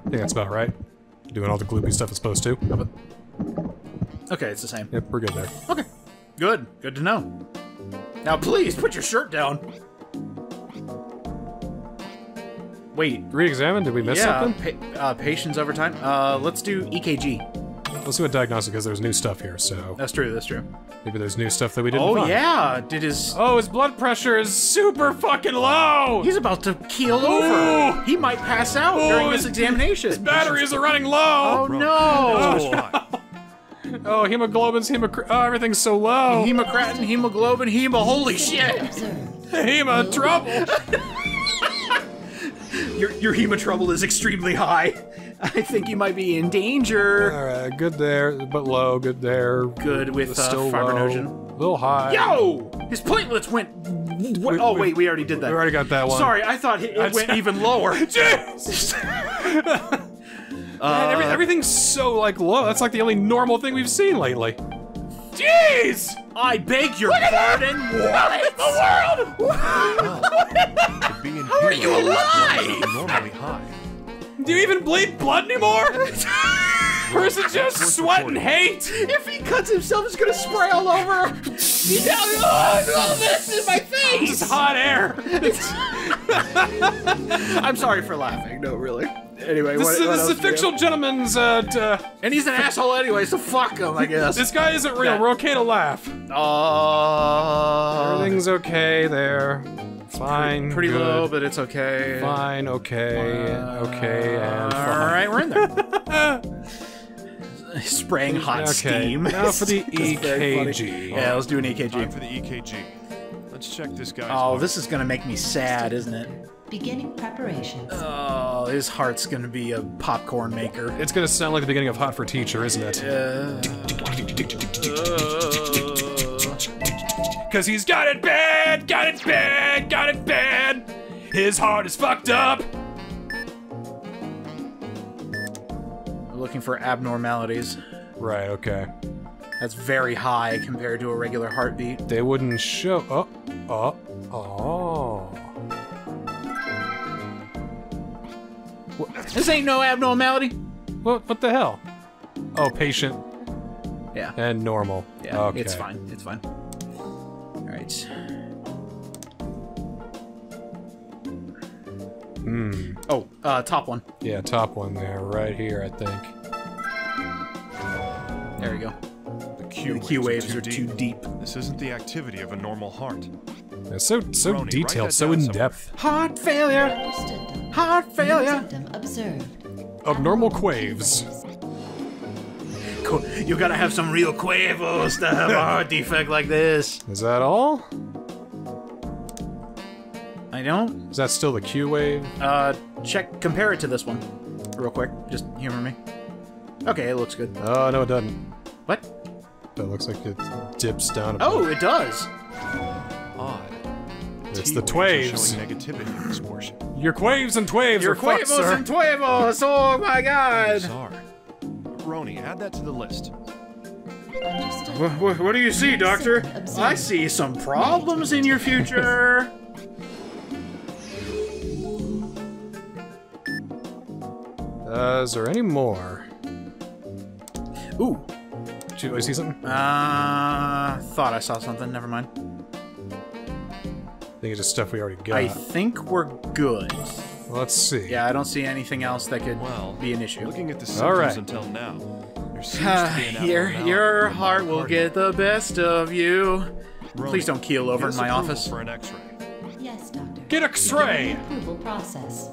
Speaker 1: I think that's about right. Doing all the gloopy stuff it's supposed to.
Speaker 2: Okay, it's the same.
Speaker 1: Yep, we're good there.
Speaker 2: Okay. Good. Good to know. Now, please put your shirt down. Wait.
Speaker 1: Re-examine? Did we miss
Speaker 2: yeah.
Speaker 1: something?
Speaker 2: Pa uh, patients over time. Uh, let's do EKG.
Speaker 1: Let's do a diagnostic because there's new stuff here. So
Speaker 2: That's true. That's true.
Speaker 1: maybe there's new stuff that we didn't
Speaker 2: Oh
Speaker 1: find.
Speaker 2: yeah. Did his?
Speaker 1: Oh, his blood pressure is super fucking low.
Speaker 2: He's about to keel
Speaker 1: Ooh.
Speaker 2: over. He might pass out
Speaker 1: Oh,
Speaker 2: during this examination!
Speaker 1: his- Batteries are running low!
Speaker 2: Oh
Speaker 1: low.
Speaker 2: no! *laughs*
Speaker 1: Oh, hemoglobin's hemo. Oh, everything's so low.
Speaker 2: Hemocratin, hemoglobin, hema, Holy shit!
Speaker 3: Observed.
Speaker 1: Hema trouble. *laughs*
Speaker 2: Your your hema trouble is extremely high. *laughs* I think you might be in danger.
Speaker 1: All right, good there, but low. Good there.
Speaker 2: Good with uh,
Speaker 1: Still
Speaker 2: fibrinogen.
Speaker 1: low. little high.
Speaker 2: Yo! His platelets went. What? oh
Speaker 1: we-
Speaker 2: wait, we already did that.
Speaker 1: We already got that one.
Speaker 2: Sorry, I thought it, it went *laughs* even lower. *laughs*
Speaker 1: Jeez.
Speaker 2: Uh,
Speaker 1: Man, every, everything's so like low. That's like the only normal thing we've seen lately. Jeez!
Speaker 2: I beg your pardon. What in the world?
Speaker 4: The B and How
Speaker 2: are you alive?
Speaker 4: Normally high.
Speaker 1: Do you even bleed blood anymore? *laughs* or is it just sweat and hate?
Speaker 2: If he cuts himself, it's gonna spray all over. He down. Oh, all this in my face.
Speaker 1: It's hot air. *laughs* *laughs*
Speaker 2: I'm sorry for laughing. No, really. Anyway,
Speaker 1: This,
Speaker 2: what,
Speaker 1: is,
Speaker 2: what
Speaker 1: this is a
Speaker 2: do we have?
Speaker 1: fictional gentleman's. Uh, t- uh,
Speaker 2: and he's an asshole anyway, so fuck him, I guess.
Speaker 1: this guy isn't real.
Speaker 2: Okay.
Speaker 1: We're okay to laugh.
Speaker 2: Uh,
Speaker 1: Everything's okay there. Fine.
Speaker 2: pretty
Speaker 1: good.
Speaker 2: low, but it's okay.
Speaker 1: Fine. Okay. okay. And fine.
Speaker 2: right, we're in there. *laughs* Spraying hot
Speaker 1: Okay,
Speaker 2: steam.
Speaker 1: now for the *laughs*
Speaker 2: It's very funny.
Speaker 1: EKG.
Speaker 2: Yeah, let's do an
Speaker 4: Time
Speaker 2: EKG.
Speaker 4: for the EKG. Let's check this guy.
Speaker 2: Oh,
Speaker 4: heart.
Speaker 2: this is gonna make me sad, isn't it?
Speaker 3: Beginning preparations.
Speaker 2: Oh, his heart's gonna be a popcorn maker.
Speaker 1: It's gonna sound like the beginning of Hot for Teacher, isn't it? Cause he's got it bad, got it bad, got it bad. His heart is fucked up.
Speaker 2: We're looking for abnormalities.
Speaker 1: Right, okay.
Speaker 2: That's very high compared to a regular heartbeat.
Speaker 1: They wouldn't show. Oh, oh, oh.
Speaker 2: This ain't no abnormality.
Speaker 1: What, what the hell? Oh, patient
Speaker 2: Yeah.
Speaker 1: and normal.
Speaker 2: Yeah,
Speaker 1: okay.
Speaker 2: it's fine. It's fine. All right.
Speaker 1: Hmm.
Speaker 2: Oh, uh, top one.
Speaker 1: Yeah, top one there, right here, I think.
Speaker 2: There we go.
Speaker 4: the Q,
Speaker 2: The Q waves are too deep.
Speaker 4: This isn't the activity of a normal heart.
Speaker 1: It's so so
Speaker 4: Roni,
Speaker 1: detailed, so in depth.
Speaker 2: Heart failure. Heart failure.
Speaker 3: Observed.
Speaker 1: Abnormal quaves.
Speaker 2: You gotta have some real quavos to have a heart *laughs* defect like this.
Speaker 1: Is that all?
Speaker 2: I don't.
Speaker 1: Is that still the Q wave?
Speaker 2: Uh, check. Compare it to this one, real quick. Just humor me. Okay, it looks good.
Speaker 1: Oh no, it doesn't.
Speaker 2: What?
Speaker 1: That looks like it dips down. A
Speaker 2: Oh,
Speaker 1: bit.
Speaker 2: it does.
Speaker 4: Odd.
Speaker 1: it's the
Speaker 4: waves
Speaker 1: twaves.
Speaker 4: negativity in this portion.
Speaker 1: Your quaves and twaves
Speaker 2: Your
Speaker 1: are fucked,
Speaker 2: quavos
Speaker 1: sir.
Speaker 2: and tuevos. Oh my god.
Speaker 4: Bizarre. Roni, add that to the list.
Speaker 2: What, what, what do you see, Doctor? I see some problems in your future. *laughs*
Speaker 1: Uh, is there any more?
Speaker 2: Ooh.
Speaker 1: Did you, I see something?
Speaker 2: Uh, thought I saw something. Never mind.
Speaker 1: I think it's just stuff we already got.
Speaker 2: I think we're good.
Speaker 1: Let's see.
Speaker 2: Yeah, I don't see anything else that could
Speaker 4: Well,
Speaker 2: be an issue.
Speaker 4: Looking at the
Speaker 1: All
Speaker 4: symptoms
Speaker 1: right.
Speaker 4: until now, there seems to be ah, an
Speaker 2: your your heart will
Speaker 4: heart.
Speaker 2: get the best of you.
Speaker 4: Roni,
Speaker 2: Please don't keel over in my office.
Speaker 4: For an X-ray.
Speaker 3: Yes, doctor.
Speaker 1: Get X-ray.
Speaker 3: Approval process.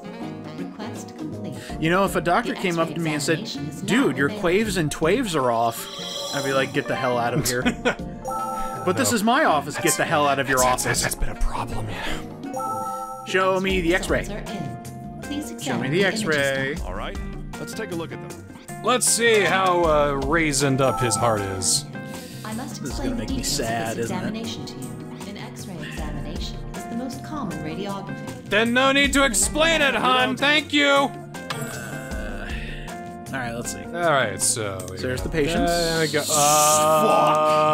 Speaker 3: Request complete.
Speaker 2: You know, if a doctor
Speaker 3: The
Speaker 2: came up to me and said,
Speaker 3: examination is now
Speaker 2: "Dude, your quaves and twaves are off," I'd be like, "Get the hell out of here." *laughs* but this is my office. Get the hell out of your
Speaker 1: That's-
Speaker 2: office.
Speaker 1: that's- that's been a problem, yeah.
Speaker 2: Show me the X-ray.
Speaker 3: are in. Please
Speaker 2: Show me the X-ray.
Speaker 4: All right, let's take a look at them.
Speaker 1: Let's see how uh, raisined up his heart is.
Speaker 3: I must
Speaker 2: This is
Speaker 3: explain
Speaker 2: gonna make me sad, isn't it?
Speaker 3: to you. An X-ray examination is the most common radiography.
Speaker 1: Then no need to explain it, hon. Thank you.
Speaker 2: All right, let's see.
Speaker 1: All right, so, we
Speaker 2: So there's the patients.
Speaker 1: that, we go.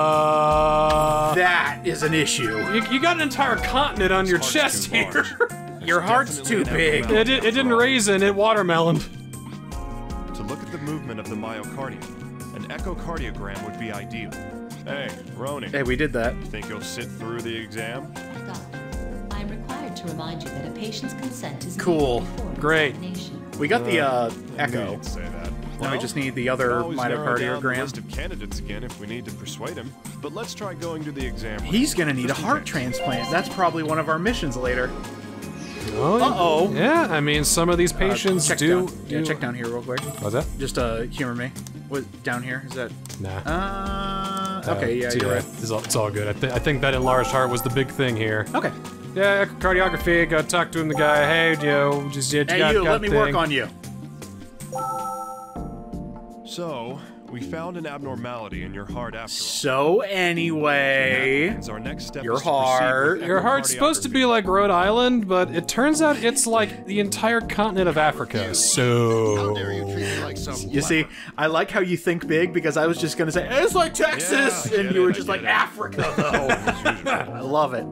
Speaker 1: Uh,
Speaker 2: That is an issue.
Speaker 1: you, you got an entire continent on your chest here.
Speaker 4: large. *laughs*
Speaker 2: Your heart's too big.
Speaker 4: abnormality.
Speaker 1: it, did, it didn't raisin, it watermelon.
Speaker 4: To look at the movement of the myocardium, an echocardiogram would be ideal. Hey, Roni,
Speaker 2: Hey, we did that.
Speaker 4: think you'll sit through the exam?
Speaker 3: Doctor, I am required to remind you that a patient's consent is needed
Speaker 2: Cool.
Speaker 3: before
Speaker 1: Great.
Speaker 3: Examination.
Speaker 2: We got the uh,
Speaker 4: You
Speaker 2: echo.
Speaker 4: didn't say that.
Speaker 2: Now we just need the other
Speaker 4: we can always narrow down list of candidates again if we need to persuade him. But let's try going to the exam. room.
Speaker 2: He's gonna need a heart
Speaker 4: case.
Speaker 2: transplant. That's probably one of our missions later.
Speaker 1: Oh,
Speaker 2: Uh-oh.
Speaker 1: Yeah, I mean, some of these
Speaker 2: Uh,
Speaker 1: patients
Speaker 2: check
Speaker 1: do.
Speaker 2: Down. Yeah, check down here real quick.
Speaker 1: What's that?
Speaker 2: Just uh, humor me. What down here? Is that?
Speaker 1: Nah.
Speaker 2: Uh, okay, yeah,
Speaker 1: it's,
Speaker 2: you're right.
Speaker 1: It's all, it's all good. I, th- I think that enlarged heart was the big thing here.
Speaker 2: Okay.
Speaker 1: Yeah, echocardiography. Got to talk to him. The guy. Hey, yo, just yeah,
Speaker 2: Hey,
Speaker 1: got,
Speaker 2: you.
Speaker 1: got
Speaker 2: Let me
Speaker 1: thing.
Speaker 2: work on you.
Speaker 4: So, we found an abnormality in your heart after all.
Speaker 2: So anyway,
Speaker 4: our next step
Speaker 2: Your
Speaker 4: is to proceed with
Speaker 2: heart.
Speaker 1: Your heart's supposed to be like Rhode Island, but it turns out it's like the entire continent of Africa. So how
Speaker 6: dare you treat me like some
Speaker 2: you see, I like how you think big because I was just gonna say it's like Texas,
Speaker 4: Yeah,
Speaker 2: and you were
Speaker 4: I
Speaker 2: just
Speaker 4: get
Speaker 2: like
Speaker 4: it.
Speaker 2: Africa, though. *laughs* I love it.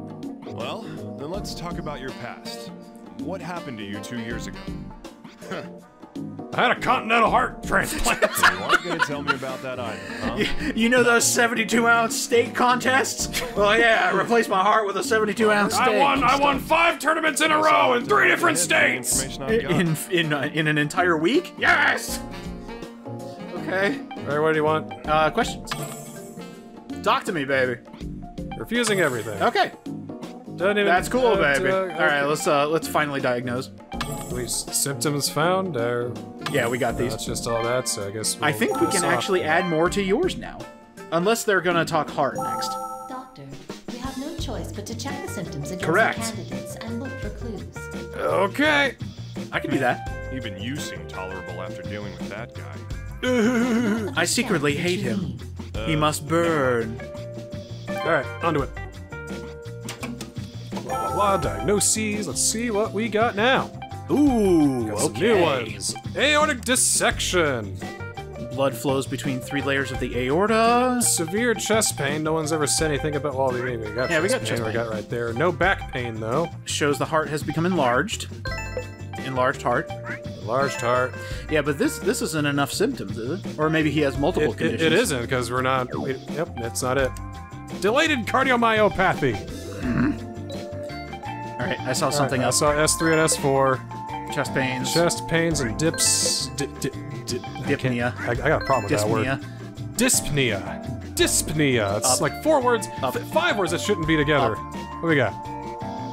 Speaker 4: Well, then let's talk about your past. What happened to you two years ago? *laughs*
Speaker 1: I had a continental heart transplant. *laughs*
Speaker 4: You aren't going to tell me about that either, huh?
Speaker 2: You know those 72 ounce steak contests? Well, yeah, I replaced my heart with a 72 ounce steak.
Speaker 1: I won. I won five tournaments in a row in three different states.
Speaker 4: information I've
Speaker 2: in in uh, in an entire week. Yes. Okay.
Speaker 1: All right, what do you want?
Speaker 2: Uh, questions. Talk to me, baby.
Speaker 1: Refusing everything.
Speaker 2: Okay,
Speaker 1: Doesn't even-
Speaker 2: that's cool,
Speaker 1: uh,
Speaker 2: baby.
Speaker 1: uh,
Speaker 2: All right, let's uh let's finally diagnose.
Speaker 1: Please, symptoms found. Or
Speaker 2: Yeah, we got these.
Speaker 1: that's just all that. So I guess.
Speaker 2: I
Speaker 1: we'll
Speaker 2: think we can
Speaker 1: off.
Speaker 2: actually add more to yours now, unless they're gonna talk heart next.
Speaker 3: Doctor, we have no choice but to check the symptoms against
Speaker 2: Correct.
Speaker 3: the candidates and look for clues.
Speaker 1: Okay.
Speaker 2: I can do that.
Speaker 4: Even you seem tolerable after dealing with that guy. *laughs*
Speaker 2: I secretly hate him.
Speaker 3: need.
Speaker 2: He must burn.
Speaker 1: All right, onto it. Blah, blah, blah, diagnoses. Let's see what we got now.
Speaker 2: Ooh,
Speaker 1: Got some
Speaker 2: okay.
Speaker 1: new ones. Aortic dissection.
Speaker 2: Blood flows between three layers of the aorta.
Speaker 1: Severe chest pain. No one's ever said anything about. Well, we, we got
Speaker 2: Yeah, we got chest
Speaker 1: We got right there. No back pain though.
Speaker 2: Shows the heart has become enlarged. Enlarged heart.
Speaker 1: Enlarged heart.
Speaker 2: Yeah, but this this isn't enough symptoms, is it? Or maybe he has multiple
Speaker 1: It, it,
Speaker 2: conditions.
Speaker 1: it isn't because we're not. Wait, yep, that's not it. Dilated cardiomyopathy.
Speaker 2: All right, I saw something
Speaker 1: I
Speaker 2: else.
Speaker 1: saw S3 and S4.
Speaker 2: Chest pains.
Speaker 1: Chest pains and dips. Di, di, di, I can't-
Speaker 2: Dyspnea.
Speaker 1: I, I got a problem with that word.
Speaker 2: Dyspnea.
Speaker 1: Dyspnea. Dyspnea. It's
Speaker 2: Up.
Speaker 1: like four words,
Speaker 2: Up.
Speaker 1: f- five words that shouldn't be together. What do we got?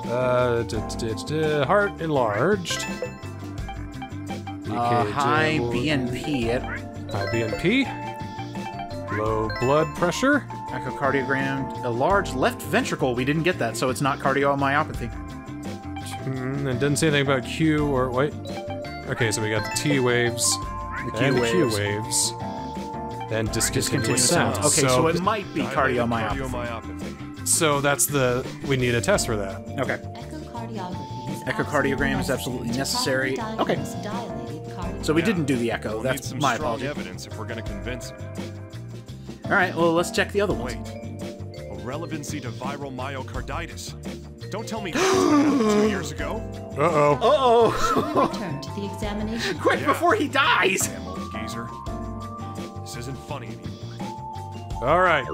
Speaker 1: Uh, d- d- d- d- heart enlarged.
Speaker 2: Uh,
Speaker 1: EKG,
Speaker 2: high
Speaker 1: will-
Speaker 2: BNP. It,
Speaker 1: High BNP. Low blood pressure.
Speaker 2: echocardiogram. A large left ventricle. We didn't get that, so it's not cardiomyopathy.
Speaker 1: Mm, and didn't say anything about Q or wait. Okay, so we got the T waves,
Speaker 2: The Q
Speaker 1: and the Q
Speaker 2: waves.
Speaker 1: waves, and discontinuous
Speaker 2: Discontinuous
Speaker 1: sounds.
Speaker 2: sounds. Okay, so, it might be cardiomyopathy.
Speaker 4: cardiomyopathy.
Speaker 1: so that's the we need a test for that.
Speaker 2: Okay.
Speaker 3: Echocardiography
Speaker 2: Echocardiogram is absolutely necessary. Okay.
Speaker 3: diagnose dilated cardiac-
Speaker 2: So we
Speaker 4: Yeah.
Speaker 2: didn't do the echo.
Speaker 4: We'll
Speaker 2: That's
Speaker 4: need some
Speaker 2: my
Speaker 4: strong
Speaker 2: apology.
Speaker 4: evidence if we're going to convince him.
Speaker 2: All right, well, let's check the other ones.
Speaker 4: Wait, a relevancy to viral myocarditis. Don't tell me *gasps* two years ago.
Speaker 1: Uh oh.
Speaker 2: Uh-oh.
Speaker 3: We return to the examination. *laughs*
Speaker 2: Quick,
Speaker 4: Yeah.
Speaker 2: before he dies!
Speaker 4: Damn old geezer. This isn't funny anymore.
Speaker 1: All right,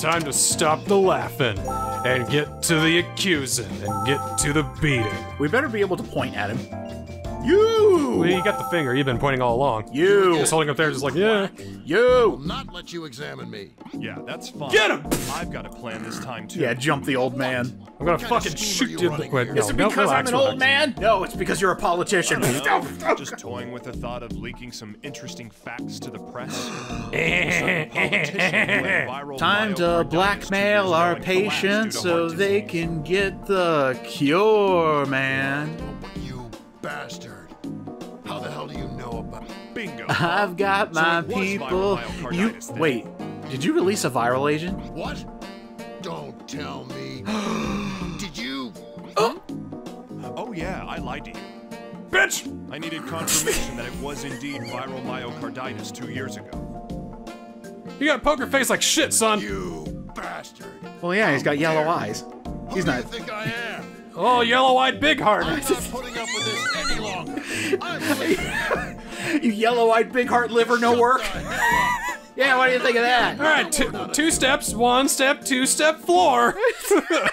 Speaker 1: time to stop the laughing and get to the accusing and get to the beating.
Speaker 2: We better be able to point at him. You!
Speaker 1: Well, you got the finger. You've been pointing all along.
Speaker 2: You!
Speaker 1: Just holding up there, just like yeah.
Speaker 2: You!
Speaker 6: Will not let you examine me.
Speaker 4: Yeah, that's fine.
Speaker 1: Get him!
Speaker 4: I've got a plan this time too.
Speaker 2: Yeah, jump the old man.
Speaker 1: I'm gonna
Speaker 6: What kind of
Speaker 1: fucking shoot
Speaker 6: you
Speaker 1: you.
Speaker 6: running
Speaker 1: Wait, no,
Speaker 2: Is it
Speaker 1: no,
Speaker 2: because
Speaker 1: relax,
Speaker 2: I'm an old
Speaker 1: relax.
Speaker 2: man? No, it's because you're a politician.
Speaker 4: Just toying with the thought of leaking some interesting facts to the press. Some politician who had viral
Speaker 2: Time to blackmail our
Speaker 4: ago and collapsed due
Speaker 2: patients so they can get the cure, man.
Speaker 6: You bastard.
Speaker 2: I've got
Speaker 4: So
Speaker 2: my people. You
Speaker 4: then.
Speaker 2: wait. Did you release a viral agent?
Speaker 6: What? Don't tell me. *gasps* Did you?
Speaker 4: Oh oh yeah, I lied to you.
Speaker 1: bitch!
Speaker 4: I needed confirmation that it was indeed viral myocarditis two years ago.
Speaker 1: You got a poker face like shit, son.
Speaker 6: You bastard.
Speaker 2: Well, yeah, he's got yellow eyes.
Speaker 6: Who
Speaker 2: He's
Speaker 6: do
Speaker 2: not.
Speaker 6: you think I am?
Speaker 1: Oh, yellow-eyed big heart.
Speaker 6: I'm not putting up with this any longer. *laughs* I'm leaving.
Speaker 2: You yellow-eyed, big heart liver, no work.
Speaker 6: The hell up. *laughs*
Speaker 2: Yeah, what do you think of that?
Speaker 1: All right, two, two steps, one step, two step floor. *laughs* That's it.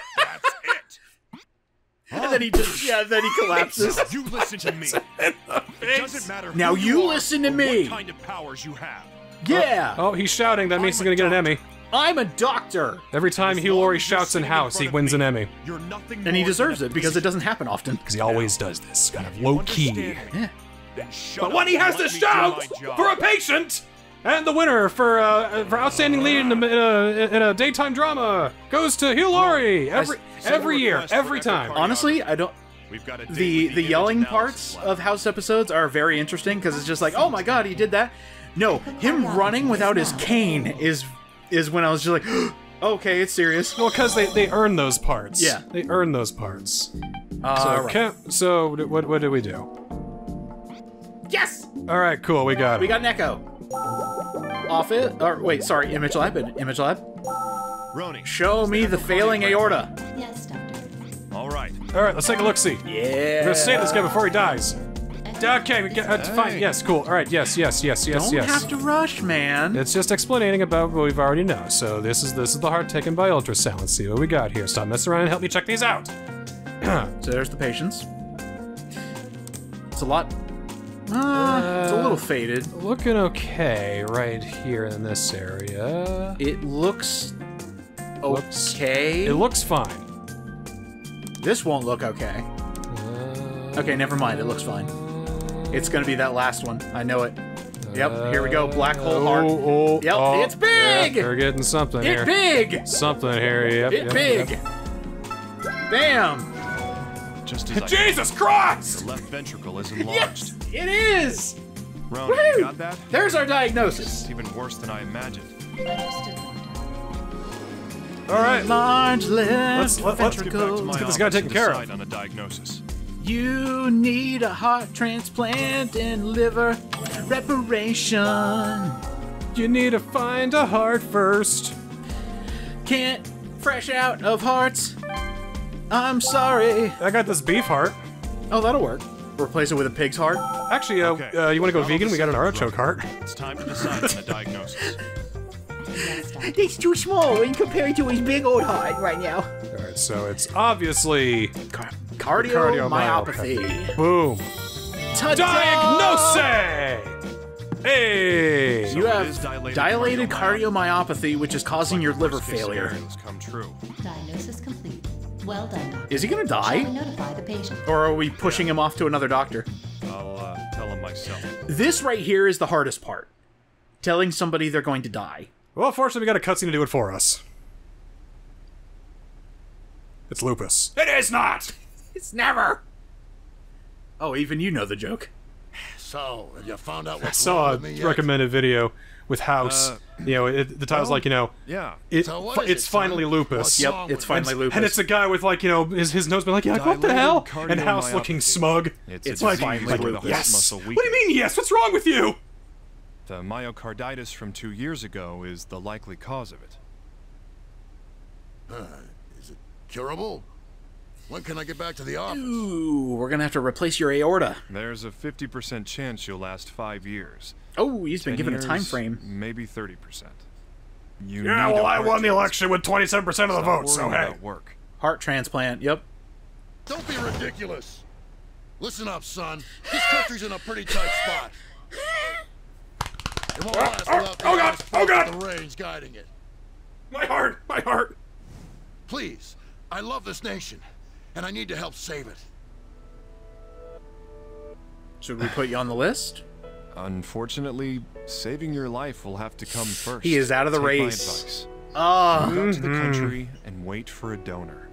Speaker 2: And then he just, yeah, then he collapses.
Speaker 4: Now *laughs* you listen to me. It doesn't matter
Speaker 2: Now
Speaker 4: who
Speaker 2: you
Speaker 4: are
Speaker 2: listen to me.
Speaker 4: What kind of powers you have.
Speaker 2: Yeah,
Speaker 1: oh, he's shouting. That means he's
Speaker 4: I'm a
Speaker 1: gonna get an. Emmy.
Speaker 2: I'm a doctor.
Speaker 1: Every time
Speaker 4: As
Speaker 1: Hugh Laurie shouts in
Speaker 4: sitting
Speaker 1: house, he wins
Speaker 4: me,
Speaker 1: an Emmy.
Speaker 4: You're nothing
Speaker 2: And he deserves it because it doesn't happen often.
Speaker 1: Because he always does this, kind of low key.
Speaker 2: Yeah.
Speaker 4: Then shut
Speaker 1: But when he has to
Speaker 4: let me do
Speaker 1: shout for a patient, and the winner for uh, for outstanding lead in a, in a, in a daytime drama goes to Hugh Laurie every every year, every time.
Speaker 2: Honestly, I don't.
Speaker 4: We've got a date
Speaker 2: The the yelling parts
Speaker 4: lab.
Speaker 2: of House episodes are very interesting because it's just like, oh my god, he did that. No, him running without his cane is is when I was just like, *gasps* okay, it's serious.
Speaker 1: Well, because they, they earn those parts.
Speaker 2: Yeah.
Speaker 1: They earn those parts.
Speaker 2: Uh,
Speaker 1: So,
Speaker 2: right.
Speaker 1: Cap- so what, what, what did we do?
Speaker 2: Yes,
Speaker 1: All right, cool. We got
Speaker 2: we got an echo. Off it. Or wait, sorry, Image Lab. Image Lab.
Speaker 4: Roni,
Speaker 2: Show me the failing aorta.
Speaker 3: Yes, Doctor.
Speaker 4: All right.
Speaker 1: All right, let's take a look. See.
Speaker 2: Yeah.
Speaker 1: We're gonna save this guy before he dies. Okay, we get, uh, that's fine. Yes, cool. All right, yes, yes, yes, yes,
Speaker 2: Don't
Speaker 1: yes.
Speaker 2: have to rush, man.
Speaker 1: It's just explaining about what we've already know. So this is this is the heart taken by ultrasound. Let's see what we got here. Stop messing around and help me check these out. *clears throat*
Speaker 2: So there's the patients. It's a lot. Uh, it's a little faded.
Speaker 1: Looking okay right here in this area.
Speaker 2: It looks
Speaker 1: Looks-
Speaker 2: okay.
Speaker 1: It looks fine.
Speaker 2: this won't look okay.
Speaker 1: Uh,
Speaker 2: Okay, never mind. It looks fine. It's gonna be that last one. I know it. Yep. Here we go. Black hole heart.
Speaker 1: Oh, oh,
Speaker 2: Yep,
Speaker 1: oh,
Speaker 2: it's big!
Speaker 1: yeah, we're getting something
Speaker 2: It
Speaker 1: here.
Speaker 2: big.
Speaker 1: Something here. Yep.
Speaker 2: It
Speaker 1: yep,
Speaker 2: big.
Speaker 1: yep.
Speaker 2: Bam.
Speaker 4: Just as I
Speaker 1: Jesus Christ!
Speaker 4: the left ventricle is enlarged. *laughs*
Speaker 2: Yes, it is.
Speaker 4: Roni,
Speaker 2: Woohoo!
Speaker 4: you got that?
Speaker 2: There's our diagnosis.
Speaker 4: It's even worse than I imagined.
Speaker 1: All right.
Speaker 2: Large left
Speaker 1: Let's- let- let's get
Speaker 4: Get back to
Speaker 2: ventricle.
Speaker 4: my
Speaker 1: get this guy
Speaker 4: office
Speaker 1: taken care of.
Speaker 4: decide on a diagnosis.
Speaker 2: You need a heart transplant and liver reparation.
Speaker 1: You need to find a heart first.
Speaker 2: Can't fresh out of hearts. I'm sorry.
Speaker 1: I got this beef heart.
Speaker 2: Oh, that'll work. Replace it with a pig's heart.
Speaker 1: Actually, uh,
Speaker 4: Okay.
Speaker 1: uh, you want to go
Speaker 4: Follow
Speaker 1: vegan? We got an
Speaker 4: symptoms,
Speaker 1: artichoke heart.
Speaker 4: It's time to decide on a diagnosis. *laughs*
Speaker 3: Yes,
Speaker 7: It's too small in compared to his big old heart right now.
Speaker 1: All right, so it's obviously
Speaker 2: Car-
Speaker 1: cardiomyopathy.
Speaker 2: cardiomyopathy.
Speaker 1: boom.
Speaker 2: Ta-da!
Speaker 1: Diagnose! Hey!
Speaker 2: You
Speaker 4: So it
Speaker 2: have dilated,
Speaker 4: dilated
Speaker 2: cardiomyopathy, which is causing your liver failure.
Speaker 4: come true.
Speaker 3: Diagnosis complete. Well done, Doctor.
Speaker 2: Is he gonna
Speaker 3: Shall
Speaker 2: die?
Speaker 3: we notify the patient?
Speaker 2: Or are we pushing him off to another doctor?
Speaker 4: I'll uh, tell him myself.
Speaker 2: This right here is the hardest part. Telling somebody they're going to die.
Speaker 1: Well, fortunately, we got a cutscene to do it for us. It's lupus. It is not!
Speaker 2: It's never. Oh, even you know the joke.
Speaker 6: So, have you found out
Speaker 1: I
Speaker 6: what's
Speaker 1: saw
Speaker 6: wrong
Speaker 1: a
Speaker 6: with me yet?
Speaker 1: recommended video with House.
Speaker 4: Uh,
Speaker 1: you know, it, the title's
Speaker 4: well,
Speaker 1: like, you know,
Speaker 4: Yeah.
Speaker 1: it,
Speaker 6: So what
Speaker 1: fi-
Speaker 6: is
Speaker 1: it's
Speaker 6: it, son?
Speaker 1: finally lupus.
Speaker 6: What's
Speaker 2: Yep, it's finally
Speaker 6: me?
Speaker 2: lupus.
Speaker 1: And it's a guy with like you know his his nose been like, yeah, like, what the
Speaker 4: Dilated
Speaker 1: hell? And House looking smug.
Speaker 4: It's,
Speaker 2: It's
Speaker 4: a disease
Speaker 2: finally
Speaker 4: where the
Speaker 2: lupus.
Speaker 1: Yes. What do you mean yes? What's wrong with you?
Speaker 4: The myocarditis from two years ago is the likely cause of it.
Speaker 6: Is it curable? When can I get back to the office?
Speaker 2: Ooh, we're gonna have to replace your aorta.
Speaker 4: There's a 50% chance you'll last five years.
Speaker 2: Oh, he's been
Speaker 4: 10
Speaker 2: given a time frame.
Speaker 4: Maybe 30%. You
Speaker 1: Yeah,
Speaker 4: need
Speaker 1: well,
Speaker 4: a
Speaker 1: I
Speaker 4: heart
Speaker 1: won the election with 27% of the
Speaker 4: Stop
Speaker 1: vote, so
Speaker 4: worrying
Speaker 1: hey.
Speaker 4: about work.
Speaker 2: Heart transplant. Yep.
Speaker 6: Don't be ridiculous. Listen up, son. This country's in a pretty tight spot. It won't last oh, without the
Speaker 1: oh, God, oh, God.
Speaker 6: Oh, the reins guiding it.
Speaker 1: My heart, my heart.
Speaker 6: Please, I love this nation, and I need to help save it.
Speaker 2: Should we put you on the list?
Speaker 4: Unfortunately, saving your life will have to come first.
Speaker 2: He is out of the
Speaker 4: Take my
Speaker 2: race.
Speaker 4: advice.
Speaker 2: Ah.
Speaker 4: Go to the country and wait for a donor.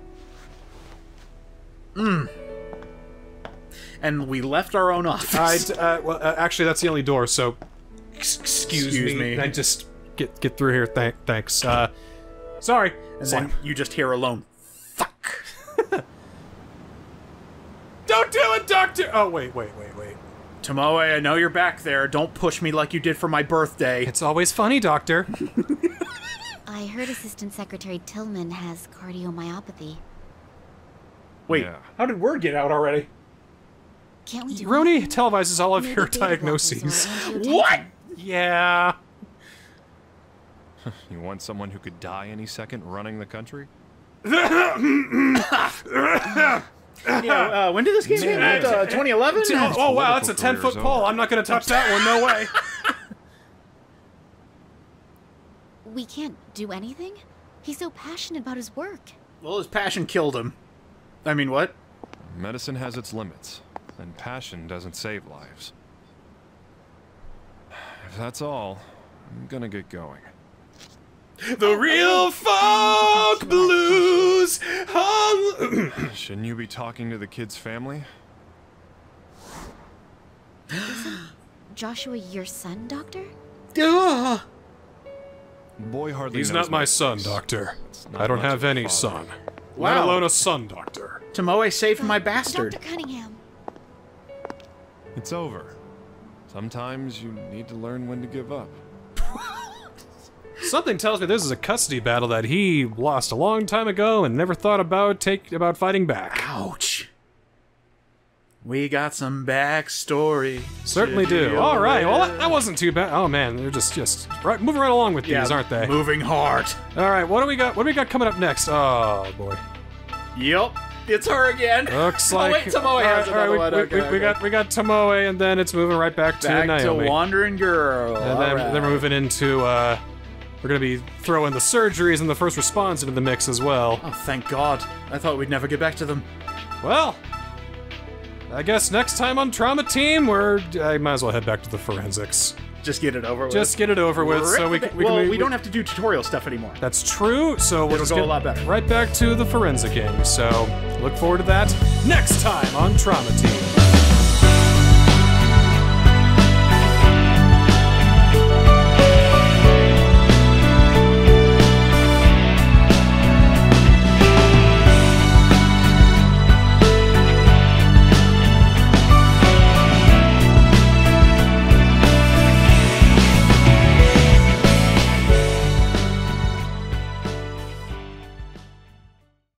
Speaker 2: and we left our own office.
Speaker 1: I, uh, well, uh, actually, that's the only door, so excuse,
Speaker 2: Excuse
Speaker 1: me.
Speaker 2: me.
Speaker 1: I just get get through here. Thank, thanks. Uh, sorry.
Speaker 2: and
Speaker 1: Slam.
Speaker 2: then you just hear alone. Fuck.
Speaker 1: Don't do it, Doctor Doctor! Oh, wait, wait, wait, wait.
Speaker 2: Tomoe, I know you're back there. Don't push me like you did for my birthday.
Speaker 1: It's always funny, Doctor. *laughs*
Speaker 8: I heard Assistant Secretary Tillman has cardiomyopathy.
Speaker 2: Wait,
Speaker 4: Yeah.
Speaker 2: how did word get out already?
Speaker 8: Can't we do
Speaker 1: Roni
Speaker 8: anything?
Speaker 1: televises all of
Speaker 8: Maybe
Speaker 1: your
Speaker 8: beta blockers or
Speaker 1: diagnoses.
Speaker 2: What?
Speaker 1: Yeah. *laughs*
Speaker 4: You want someone who could die any second running the country? *laughs*
Speaker 2: Yeah, uh, when did this game come out? Uh, 2011?
Speaker 1: Oh, oh, wow, that's a 10 foot pole. I'm not going to touch that one. No way. *laughs*
Speaker 8: We can't do anything? He's so passionate about his work.
Speaker 2: Well, his passion killed him. I mean, what?
Speaker 4: Medicine has its limits, and passion doesn't save lives. *sighs* If that's all, I'm gonna get going.
Speaker 1: The real folk blues. hung- *coughs*
Speaker 4: Shouldn't you be talking to the kid's family? *gasps*
Speaker 8: Joshua, your son, Doctor?
Speaker 2: Ugh.
Speaker 4: The boy hardly
Speaker 1: He's not my
Speaker 4: my
Speaker 1: son. Doctor.
Speaker 4: not
Speaker 1: I don't have any
Speaker 4: father.
Speaker 1: son. Let alone a son, Doctor.
Speaker 2: Tomoe saved my bastard.
Speaker 8: Dr. Cunningham.
Speaker 4: It's over. Sometimes you need to learn when to give up. *laughs*
Speaker 1: Something tells me this is a custody battle that he lost a long time ago and never thought about take about fighting back.
Speaker 2: Ouch. We got some backstory.
Speaker 1: Certainly do. All right. Well, that, that wasn't too bad. Oh man, they're just just right moving right along with these, aren't they?
Speaker 2: Moving hard.
Speaker 1: All right. What do we got? What do we got coming up next? Oh boy.
Speaker 2: Yep. It's her again.
Speaker 1: Looks
Speaker 2: Oh,
Speaker 1: like
Speaker 2: wait, Tomoe
Speaker 1: all
Speaker 2: has
Speaker 1: right, all right,
Speaker 2: another
Speaker 1: we,
Speaker 2: one.
Speaker 1: we-
Speaker 2: Okay,
Speaker 1: we- we got we got Tomoe, and then it's moving right back to
Speaker 2: Back
Speaker 1: Naomi.
Speaker 2: to Wandering Girl.
Speaker 1: and then
Speaker 2: Alright.
Speaker 1: they're moving into. uh We're gonna be throwing the surgeries and the first response into the mix as well.
Speaker 2: Oh, thank God. I thought we'd never get back to them.
Speaker 1: Well, I guess next time on Trauma Team, we're I might as well head back to the forensics.
Speaker 2: Just get it over with.
Speaker 1: Just get it over with, so we
Speaker 2: Rip
Speaker 1: can.
Speaker 2: the-
Speaker 1: We
Speaker 2: well,
Speaker 1: can
Speaker 2: we don't have to do tutorial stuff anymore.
Speaker 1: That's true. So we'll
Speaker 2: It'll go
Speaker 1: get
Speaker 2: a lot better.
Speaker 1: right back to the forensicing. So look forward to that next time on Trauma Team.